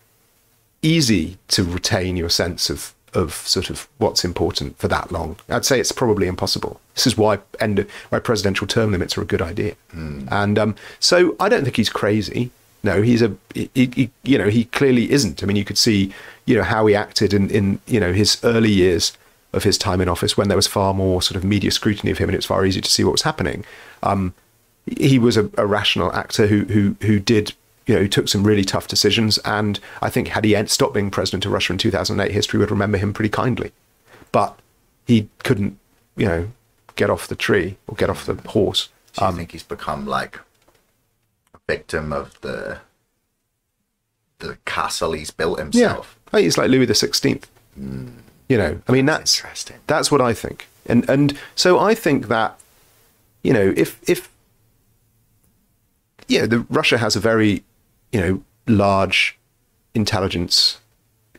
easy to retain your sense of of sort of what's important for that long. I'd say it's probably impossible. This is why end why presidential term limits are a good idea. Mm. And um, so I don't think he's crazy. No, he's a he, he, you know he clearly isn't. I mean, you could see you know how he acted in in you know his early years of his time in office when there was far more sort of media scrutiny of him and it's far easier to see what was happening. Um, he was a, a rational actor who who who did you know, took some really tough decisions. And I think had he stopped being president of Russia in 2008, history would remember him pretty kindly. But he couldn't, you know, get off the tree or get off the horse. Do you um, think he's become like victim of the the castle he's built himself? Yeah, he's like Louis the Sixteenth. Mm, you know, I mean that's interesting. That's what I think. And and so I think that you know if if yeah, the Russia has a very you know, large intelligence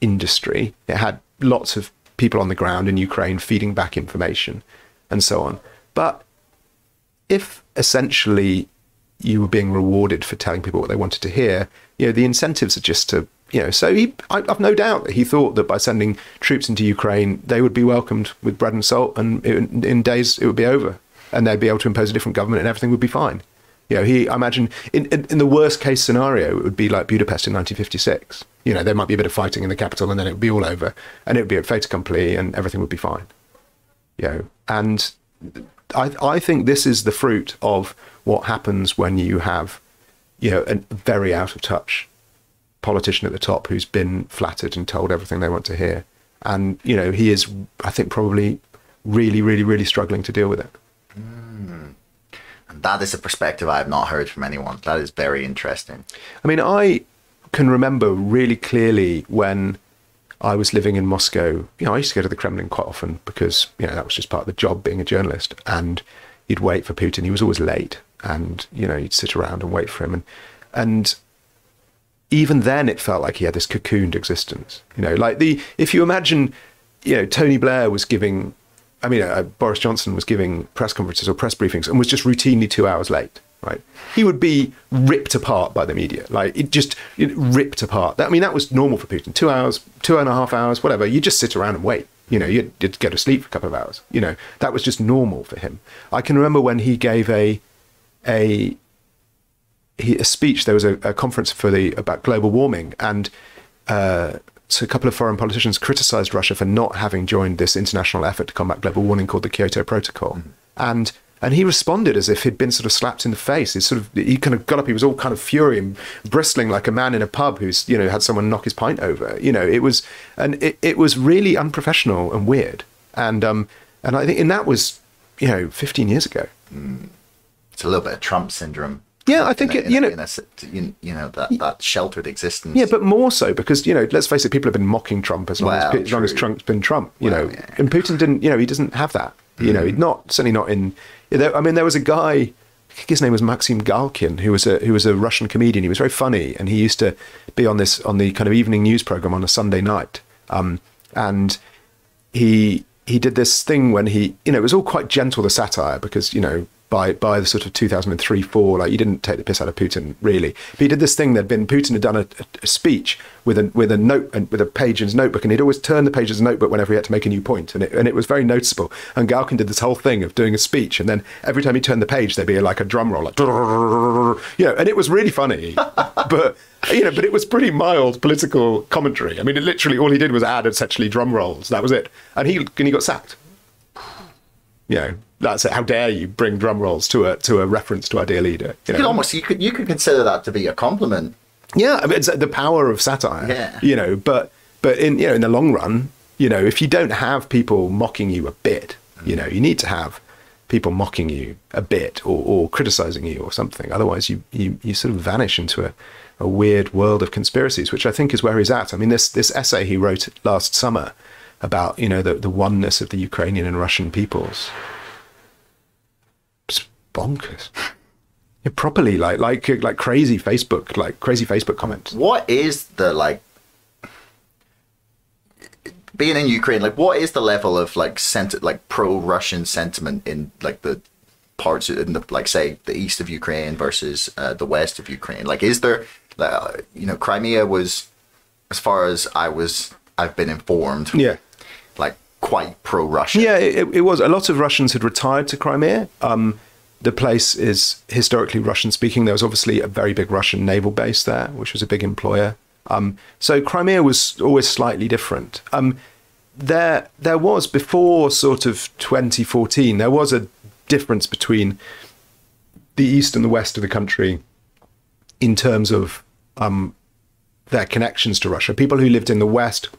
industry. It had lots of people on the ground in Ukraine feeding back information and so on. But if essentially you were being rewarded for telling people what they wanted to hear, you know, the incentives are just to, you know, so he, I, have no doubt that he thought that by sending troops into Ukraine, they would be welcomed with bread and salt and in, in days it would be over and they'd be able to impose a different government and everything would be fine. You know, he, I imagine in, in, in, the worst case scenario, it would be like Budapest in 1956. You know, there might be a bit of fighting in the capital and then it would be all over and it would be a fait accompli and everything would be fine. You know, and I, I think this is the fruit of what happens when you have, you know, a very out of touch politician at the top who's been flattered and told everything they want to hear. And, you know, he is, I think, probably really, really, really struggling to deal with it. Mm that is a perspective I have not heard from anyone. That is very interesting. I mean, I can remember really clearly when I was living in Moscow. You know, I used to go to the Kremlin quite often because you know that was just part of the job being a journalist. And you'd wait for Putin. He was always late, and you know you'd sit around and wait for him. And and even then, it felt like he had this cocooned existence. You know, like the if you imagine, you know, Tony Blair was giving I mean, uh, Boris Johnson was giving press conferences or press briefings and was just routinely two hours late. Right, he would be ripped apart by the media, like it just it ripped apart. That, I mean, that was normal for Putin. Two hours, two and a half hours, whatever. You just sit around and wait. You know, you'd, you'd go to sleep for a couple of hours. You know, that was just normal for him. I can remember when he gave a a he, a speech. There was a, a conference for the about global warming, and uh, so a couple of foreign politicians criticized Russia for not having joined this international effort to combat global warming called the Kyoto Protocol. Mm. And and he responded as if he'd been sort of slapped in the face. He sort of he kind of got up. He was all kind of fury and bristling like a man in a pub who's you know had someone knock his pint over. You know, it was and it, it was really unprofessional and weird. And um And I think, and that was, you know, 15 years ago. It's a little bit of Trump syndrome. Yeah, I think in a- it- you a- know- in a you know that that sheltered existence. Yeah, but more so because you know, let's face it, people have been mocking Trump as long Well, as as long as. Trump's been Trump. You Well, know, yeah. Mm. and Putin didn't. You know, he doesn't have that. You know, not certainly not in. you I mean, there was a guy. I think his name was Maxim Galkin, who was a who was a Russian comedian. He was very funny, and he used to be on this on the kind of evening news program on a Sunday night. Um, and he he did this thing when he you know it was all quite gentle the satire because you know by by the sort of 2003 4 like you didn't take the piss out of Putin really but he did this thing there'd been Putin had done a, a speech with a with a note and with a page in his notebook and he'd always turn the page of his notebook whenever he had to make a new point and it, and it was very noticeable and Galkin did this whole thing of doing a speech and then every time he turned the page there'd be like a drum roll like you know and it was really funny but you know, but it was pretty mild political commentary. I mean, it literally all he did was add essentially drum rolls. That was it, and he and he got sacked. You know, that's it. How dare you bring drum rolls to a to a reference to our dear leader? You you could almost you could you could consider that to be a compliment. Yeah, I mean, it's uh, the power of satire. Yeah. You know, but but in you know in the long run, you know, if you don't have people mocking you a bit, you know, you need to have people mocking you a bit or, or criticizing you or something. Otherwise, you you you sort of vanish into a, a weird world of conspiracies, which I think is where he's at. I mean, this this essay he wrote last summer about you know the the oneness of the Ukrainian and Russian peoples. It's bonkers. Yeah, properly like like like crazy Facebook like crazy Facebook comments. What is the like being in Ukraine? Like, what is the level of like sent like pro-Russian sentiment in like the parts in the like say the east of Ukraine versus uh, the west of Ukraine? Like, is there uh, you know Crimea was as far as I was I've been informed Yeah. Like quite pro-Russian. Yeah, it, it was. A lot of Russians had retired to Crimea. Um, the place is historically Russian speaking. There was obviously a very big Russian naval base there, which was a big employer. Um, so Crimea was always slightly different. Um, there, there was before sort of 2014. There was a difference between the east and the west of the country in terms of um, their connections to Russia. People who lived in the west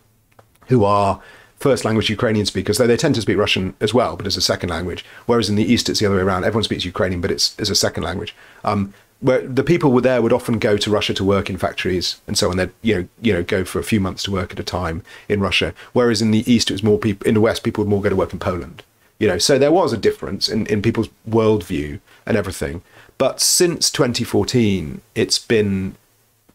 who are first language Ukrainian speakers, though they tend to speak Russian as well, but as a second language. Whereas in the East, it's the other way around. Everyone speaks Ukrainian, but it's as a second language. Um, where the people were there would often go to Russia to work in factories and so on. They'd you know you know go for a few months to work at a time in Russia. Whereas in the East, it was more people. In the West, people would more go to work in Poland. You know, so there was a difference in, in people's worldview and everything. But since 2014, it's been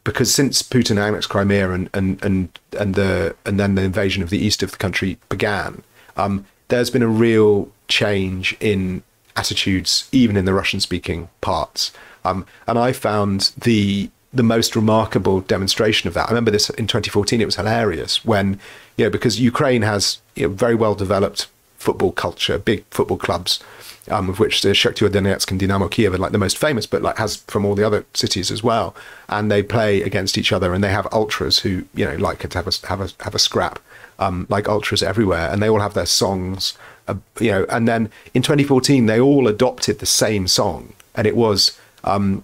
because since Putin annexed Crimea and and and and the and then the invasion of the east of the country began, um, there's been a real change in attitudes, even in the Russian-speaking parts. Um, and I found the the most remarkable demonstration of that. I remember this in 2014. It was hilarious when you know because Ukraine has you know, very well developed football culture, big football clubs, um, of which the Shakhtar Donetsk and Dynamo Kiev are like the most famous, but like has from all the other cities as well. And they play against each other, and they have ultras who you know like to have a have a have a scrap, um, like ultras everywhere, and they all have their songs, uh, you know. And then in 2014, they all adopted the same song, and it was. Um,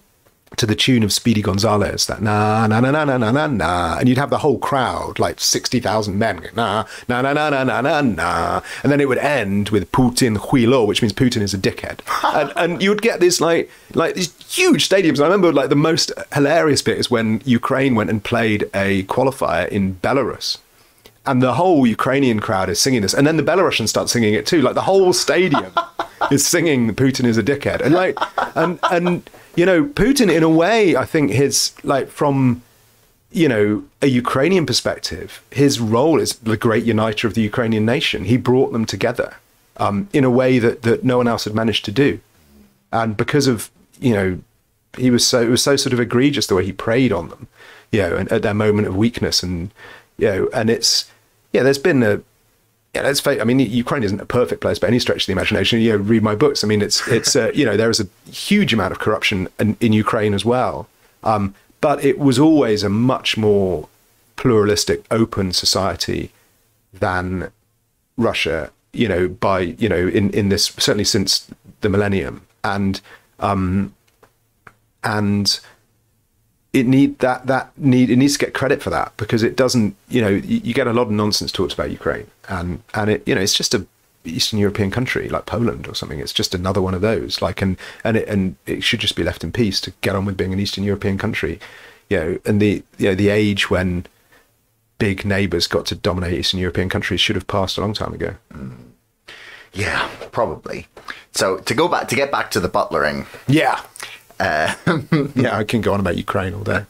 to the tune of Speedy Gonzales, that na na na na na na na na, and you'd have the whole crowd, like sixty thousand men, na na na na na na na na, and then it would end with Putin huilo, which means Putin is a dickhead, and and you would get this like like these huge stadiums. And I remember like the most hilarious bit is when Ukraine went and played a qualifier in Belarus, and the whole Ukrainian crowd is singing this, and then the Belarusians start singing it too. Like the whole stadium is singing "Putin is a dickhead," and like, and and you know, Putin in a way, I think his like from you know a Ukrainian perspective, his role is the great uniter of the Ukrainian nation. He brought them together um, in a way that that no one else had managed to do, and because of you know he was so it was so sort of egregious the way he preyed on them, you know, and at their moment of weakness, and you know, and it's yeah, there's been a yeah, let's face. I mean, Ukraine isn't a perfect place by any stretch of the imagination. You know, read my books. I mean, it's it's uh, you know there is a huge amount of corruption in, in Ukraine as well, um, but it was always a much more pluralistic, open society than Russia. You know, by you know in in this certainly since the millennium, and um, and it need that that need it needs to get credit for that because it doesn't you know you, you get a lot of nonsense talked about Ukraine and and it you know it's just a Eastern European country like Poland or something. It's just another one of those. Like, and and it, and it should just be left in peace to get on with being an Eastern European country. You know, and the you know the age when big neighbours got to dominate Eastern European countries should have passed a long time ago. Mm. Yeah, probably. So to go back to get back to the butlering, Yeah. Um, yeah, I can go on about Ukraine all day.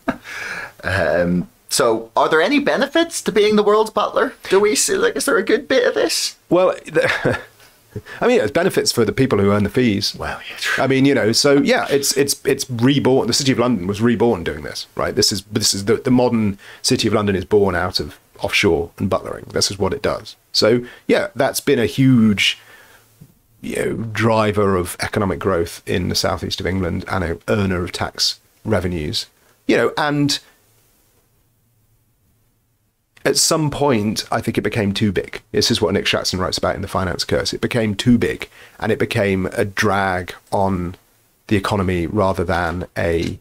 Um, so are there any benefits to being the world's butler? Do we see like is there a good bit of this? Well, the, I mean, it's benefits for the people who earn the fees. Well, yeah, true. I mean, you know, so yeah, it's it's it's reborn. The city of London was reborn doing this, right? This is this is the the modern city of London is born out of offshore and butlering. This is what it does. So yeah, that's been a huge you know, driver of economic growth in the southeast of England and a earner of tax revenues. You know, and at some point, I think it became too big. This is what Nick Shaxson writes about in The Finance Curse. It became too big and it became a drag on the economy rather than a,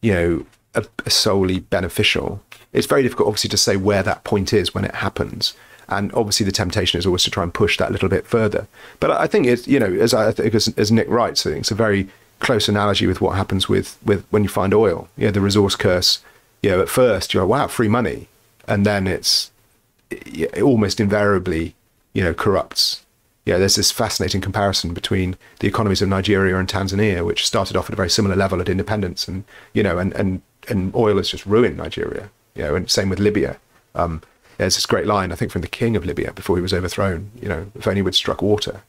you know, a, a solely beneficial. It's very difficult, obviously, to say where that point is when it happens. And obviously, the temptation is always to try and push that a little bit further. But I think it's, you know, as I think as, as Nick writes, I think it's a very close analogy with what happens with, with when you find oil. You know, the resource curse, you know, at first you're like, wow, free money and then it's it almost invariably, you know, corrupts. Yeah, there's this fascinating comparison between the economies of Nigeria and Tanzania, which started off at a very similar level at independence, and you know, and and and oil has just ruined Nigeria. You know, and same with Libya. Um, there's this great line I think from the king of Libya before he was overthrown. You know, if only we'd struck water,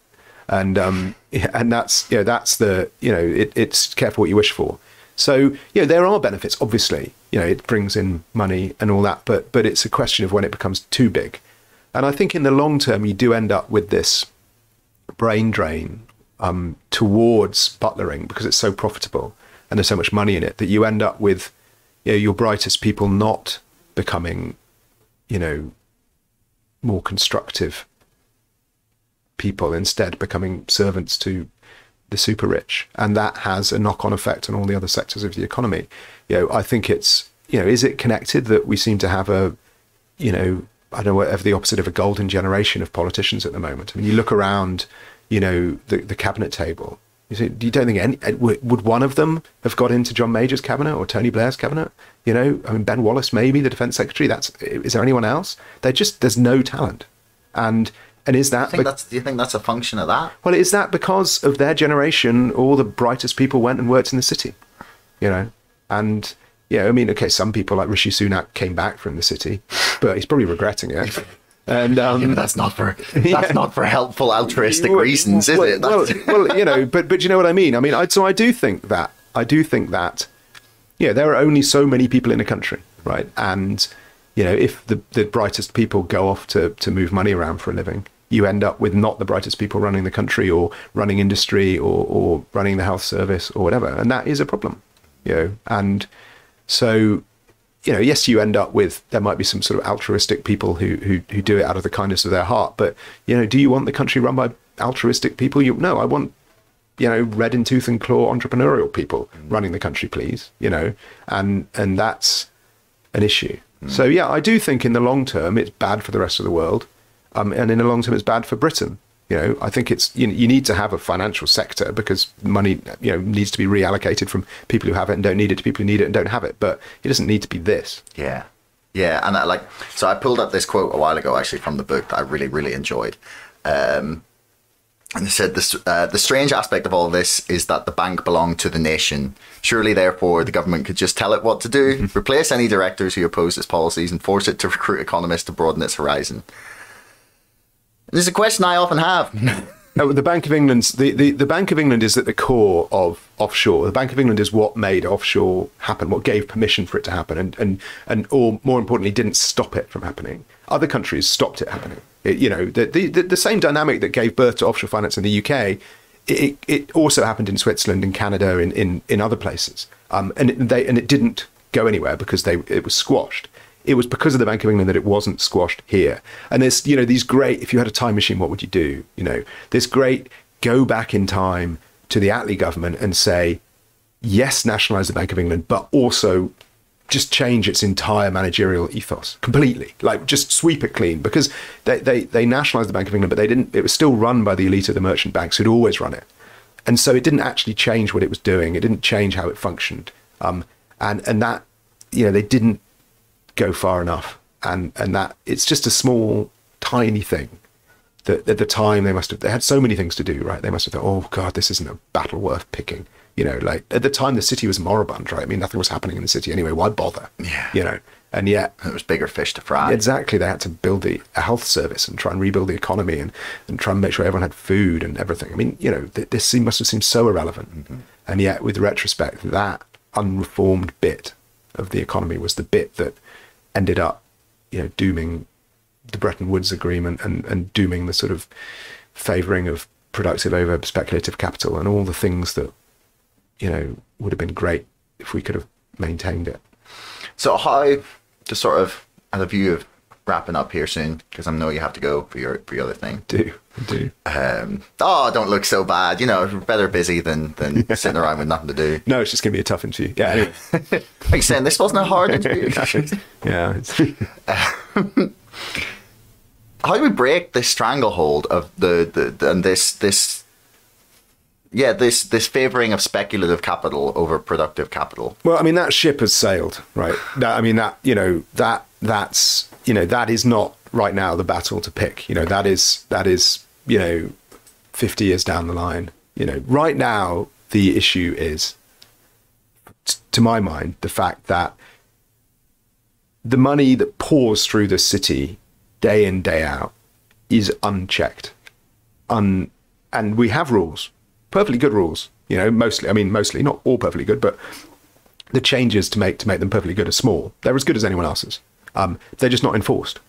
and um, and that's you know that's the you know it, it's careful what you wish for. So, you know, there are benefits, obviously. You know, it brings in money and all that, but but it's a question of when it becomes too big. And I think in the long term, you do end up with this brain drain um, towards butlering because it's so profitable and there's so much money in it that you end up with you know, your brightest people not becoming, you know, more constructive people, instead becoming servants to the super rich, and that has a knock-on effect on all the other sectors of the economy. You know, I think it's you know, is it connected that we seem to have a, you know, I don't know whatever the opposite of a golden generation of politicians at the moment. I mean, you look around, you know, the the cabinet table. You, say, you don't think any uh, would one of them have got into John Major's cabinet or Tony Blair's cabinet? You know, I mean, Ben Wallace maybe the defense secretary. That's is there anyone else? They just there's no talent, and and is that? I think that's, do you think that's a function of that? Well, is that because of their generation? All the brightest people went and worked in the city, you know, and yeah, I mean, okay, some people like Rishi Sunak came back from the city, but he's probably regretting it. And um, Yeah, that's not for that's Yeah. not for helpful altruistic well, reasons, is well, it? Well, well, you know, but but you know what I mean. I mean, I, so I do think that I do think that yeah, there are only so many people in a country, right? And you know, if the the brightest people go off to to move money around for a living, you end up with not the brightest people running the country or running industry or or running the health service or whatever, and that is a problem, you know. And so you know, yes, you end up with there might be some sort of altruistic people who who who do it out of the kindness of their heart, but you know, do you want the country run by altruistic people? You no, I want you know red in tooth and claw entrepreneurial people running the country, please. You know, and and that's an issue. So yeah, I do think in the long term it's bad for the rest of the world, um, and in the long term it's bad for Britain. You know, I think it's you, know, you need to have a financial sector because money you know needs to be reallocated from people who have it and don't need it to people who need it and don't have it. But it doesn't need to be this. Yeah, yeah, and I, like so, I pulled up this quote a while ago, actually, from the book that I really, really enjoyed. Um, and it said this: uh, the strange aspect of all this is that the bank belonged to the nation. Surely, therefore, the government could just tell it what to do, replace any directors who oppose its policies, and force it to recruit economists to broaden its horizon. This is a question I often have. Uh, the Bank of England's the, the, the Bank of England is at the core of offshore. The Bank of England is what made offshore happen, what gave permission for it to happen, and and and or more importantly, didn't stop it from happening. Other countries stopped it happening. It, you know, the, the the same dynamic that gave birth to offshore finance in the UK. It, it also happened in Switzerland, in Canada, in, in, in other places, um, and it, they and it didn't go anywhere because they it was squashed it was because of the Bank of England that it wasn't squashed here. And there's, you know, these great, if you had a time machine, what would you do? You know, this great go back in time to the Attlee government and say, yes, nationalise the Bank of England, but also just change its entire managerial ethos completely, like just sweep it clean because they, they, they nationalized the Bank of England, but they didn't, it was still run by the elite of the merchant banks who'd always run it. And so it didn't actually change what it was doing. It didn't change how it functioned. Um, and, and that, you know, they didn't go far enough. And, and that it's just a small, tiny thing that at the time they must have, they had so many things to do, right? They must have thought, oh God, this isn't a battle worth picking you know, like at the time the city was moribund, right? I mean, nothing was happening in the city anyway. Why bother? Yeah. You know, and yet There was bigger fish to fry. exactly they had to build the a health service and try and rebuild the economy and, and try and make sure everyone had food and everything. I mean, you know, th- this seem, must have seemed so irrelevant, mm-hmm. and yet with retrospect, that unreformed bit of the economy was the bit that ended up, you know, dooming the Bretton Woods agreement and, and dooming the sort of favouring of productive over speculative capital and all the things that, you know, would have been great if we could have maintained it. So how, to sort of, as a view of wrapping up here soon, because I know you have to go for your for your other thing. Do, do. Um, oh, don't look so bad. You know, better busy than than sitting around with nothing to do. No, it's just going to be a tough interview. Yeah, anyway. Are you saying this wasn't a hard interview? yeah. It's, How do we break this stranglehold of the, the, the and this this yeah this this favoring of speculative capital over productive capital? well, I mean, that ship has sailed, right? That, I mean, that, you know, that, that's, you know, that is not right now the battle to pick. You know, that is, that is, you know, 50 years down the line. You know, right now, the issue is, to my mind, the fact that the money that pours through the city day in, day out is unchecked. Un, and we have rules, perfectly good rules, you know, mostly, I mean, mostly, not all perfectly good, but the changes to make to make them perfectly good are small. They're as good as anyone else's. Um, they're just not enforced.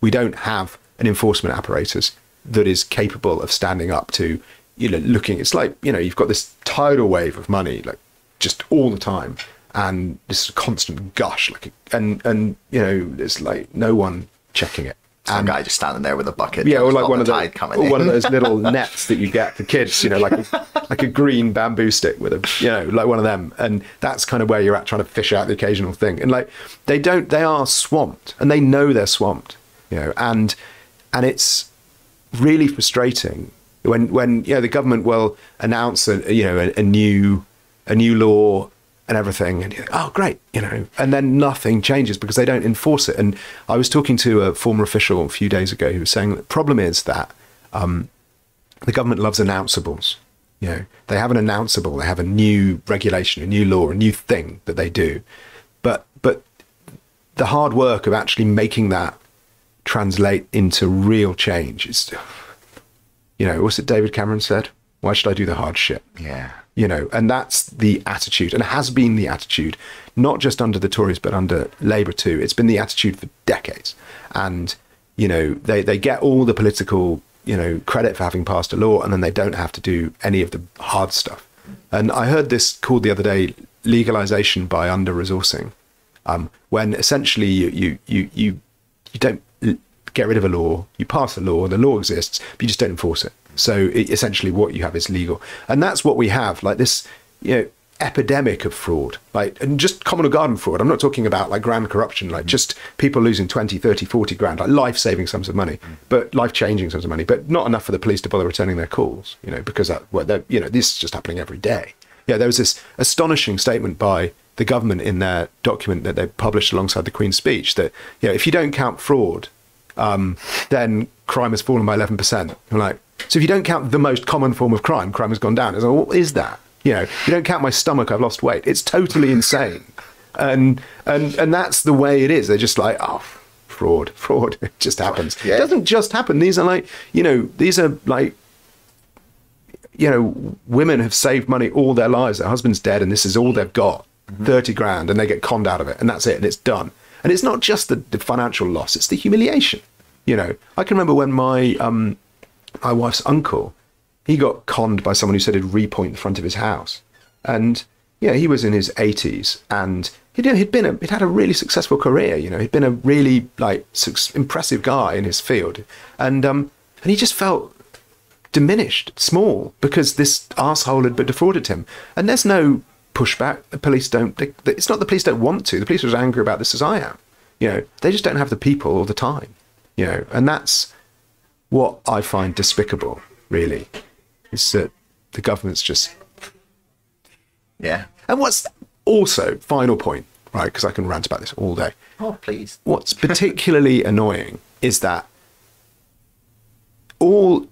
We don't have an enforcement apparatus that is capable of standing up to, you know, looking. It's like you know, you've got this tidal wave of money, like just all the time, and this constant gush, like, and and you know, it's like no one checking it. Some guy just standing there with a bucket. yeah, or like one of the, tide coming or in. one of those little nets that you get for kids, you know, like a, like a green bamboo stick with a, you know, like one of them, and that's kind of where you're at trying to fish out the occasional thing. And like they don't, they are swamped, and they know they're swamped, you know, and and it's really frustrating when when you know the government will announce a you know a, a new a new law and everything and you're like, oh great you know? And then nothing changes because they don't enforce it. And i was talking to a former official a few days ago who was saying the problem is that um, the government loves announceables you know? They have an announceable they have a new regulation a new law a new thing that they do. But but the hard work of actually making that translate into real change is you know what's it david cameron said? Why should i do the hard shit? Yeah. You know and that's the attitude and has been the attitude not just under the tories but under labour too. It's been the attitude for decades. And you know they they get all the political you know credit for having passed a law and then they don't have to do any of the hard stuff. And i heard this called the other day legalization by under resourcing um, when essentially you you you you, you don't get rid of a law you pass a law the law exists but you just don't enforce it so it, essentially what you have is legal. And that's what we have like this you know epidemic of fraud like and just common or garden fraud. I'm not talking about like grand corruption like just people losing 20 30 40 grand like life-saving sums of money but life-changing sums of money but not enough for the police to bother returning their calls you know because that well you know this is just happening every day. Yeah there was this astonishing statement by the government in their document that they published alongside the Queen's speech that you know if you don't count fraud, um, then crime has fallen by eleven percent. I'm like, so if you don't count the most common form of crime, crime has gone down. It's like, what is that? You know, you don't count my stomach, I've lost weight. It's totally insane, and and and that's the way it is. They're just like, oh, fraud, fraud. It just happens. Yeah. It doesn't just happen. These are like, you know, these are like you know, women have saved money all their lives. Their husband's dead, and this is all they've got 30 grand, and they get conned out of it, and that's it, and it's done. And it's not just the, the financial loss, it's the humiliation. You know, I can remember when my, um, my wife's uncle, he got conned by someone who said he'd repoint the front of his house. And, yeah, he was in his 80s, and he'd, he'd been a, he'd had a really successful career, you know, he'd been a really, like, impressive guy in his field. And, um, and he just felt diminished, small, because this asshole had defrauded him. And there's no pushback. The police don't. They, it's not the police don't want to. The police are as angry about this as I am. You know, they just don't have the people all the time. You know, and that's what I find despicable. Really, is that the government's just. Yeah. And what's also final point, right? Because I can rant about this all day. Oh, please. What's particularly annoying is that all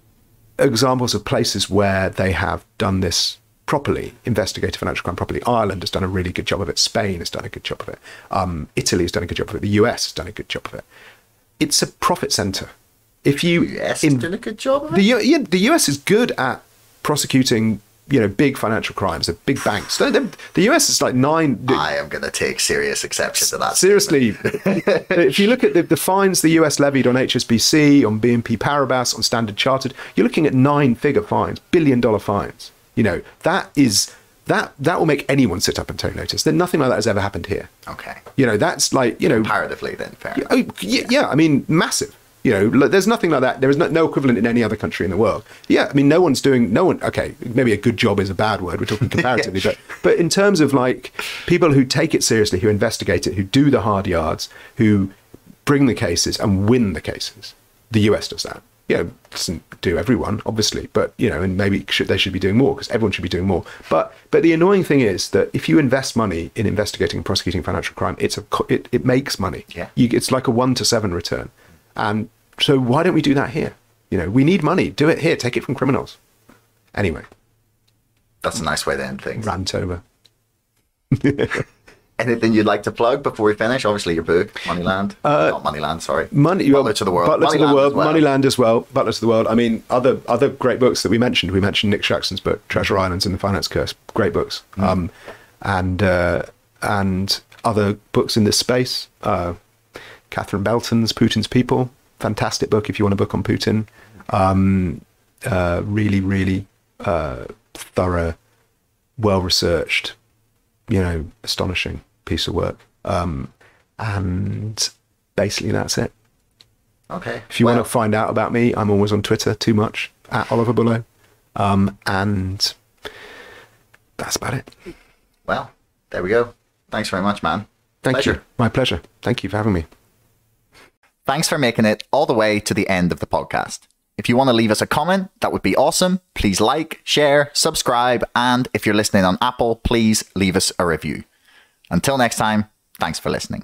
examples of places where they have done this properly, investigated financial crime properly. Ireland has done a really good job of it. Spain has done a good job of it. Um, Italy has done a good job of it. The US has done a good job of it. It's a profit center. If you Yes, in- doing a good job of it. the U- yeah, the US is good at prosecuting, you know, big financial crimes, the big banks. The US is like nine. I am going to take serious exception to that. Seriously, if you look at the, the fines the US levied on HSBC, on BNP Paribas, on Standard Chartered, you're looking at nine-figure fines, billion-dollar fines. You know that is that that will make anyone sit up and take notice. Then nothing like that has ever happened here. Okay. You know that's like you know Comparatively, then, fair. enough. Oh, yeah, yeah, I mean, massive. You know, there's nothing like that. There is no, no equivalent in any other country in the world. Yeah, I mean, no one's doing, no one, okay, maybe a good job is a bad word. We're talking comparatively, but, but in terms of like people who take it seriously, who investigate it, who do the hard yards, who bring the cases and win the cases, the US does that. You know, doesn't do everyone, obviously, but, you know, and maybe should, they should be doing more because everyone should be doing more. But, but the annoying thing is that if you invest money in investigating and prosecuting financial crime, it's a, it, it makes money. Yeah. You, it's like a one to seven return. And so why don't we do that here? You know, we need money. Do it here. Take it from criminals. Anyway, That's a nice way to end things. rant over. Anything you'd like to plug before we finish? Obviously, your book, Moneyland. Not Moneyland, sorry. Money, Butler to the World. Butler to the Moneyland world. as well. Moneyland as well. Butler to the world. I mean, other other great books that we mentioned. We mentioned Nick Shaxson's book, Treasure Islands and the Finance Curse. Great books. Mm. Um, and uh, and other books in this space. Uh, Catherine Belton's Putin's People. Fantastic book if you want a book on Putin. Um, uh, really, really uh, thorough, well researched, you know, astonishing piece of work. Um, and basically, that's it. Okay. If you well, want to find out about me, I'm always on Twitter too much at Oliver Bullough. Um, and that's about it. Well, there we go. Thanks very much, man. Thank Pleasure. you. My pleasure. Thank you for having me. Thanks for making it all the way to the end of the podcast. If you want to leave us a comment, that would be awesome. Please like, share, subscribe, and if you're listening on Apple, please leave us a review. Until next time, thanks for listening.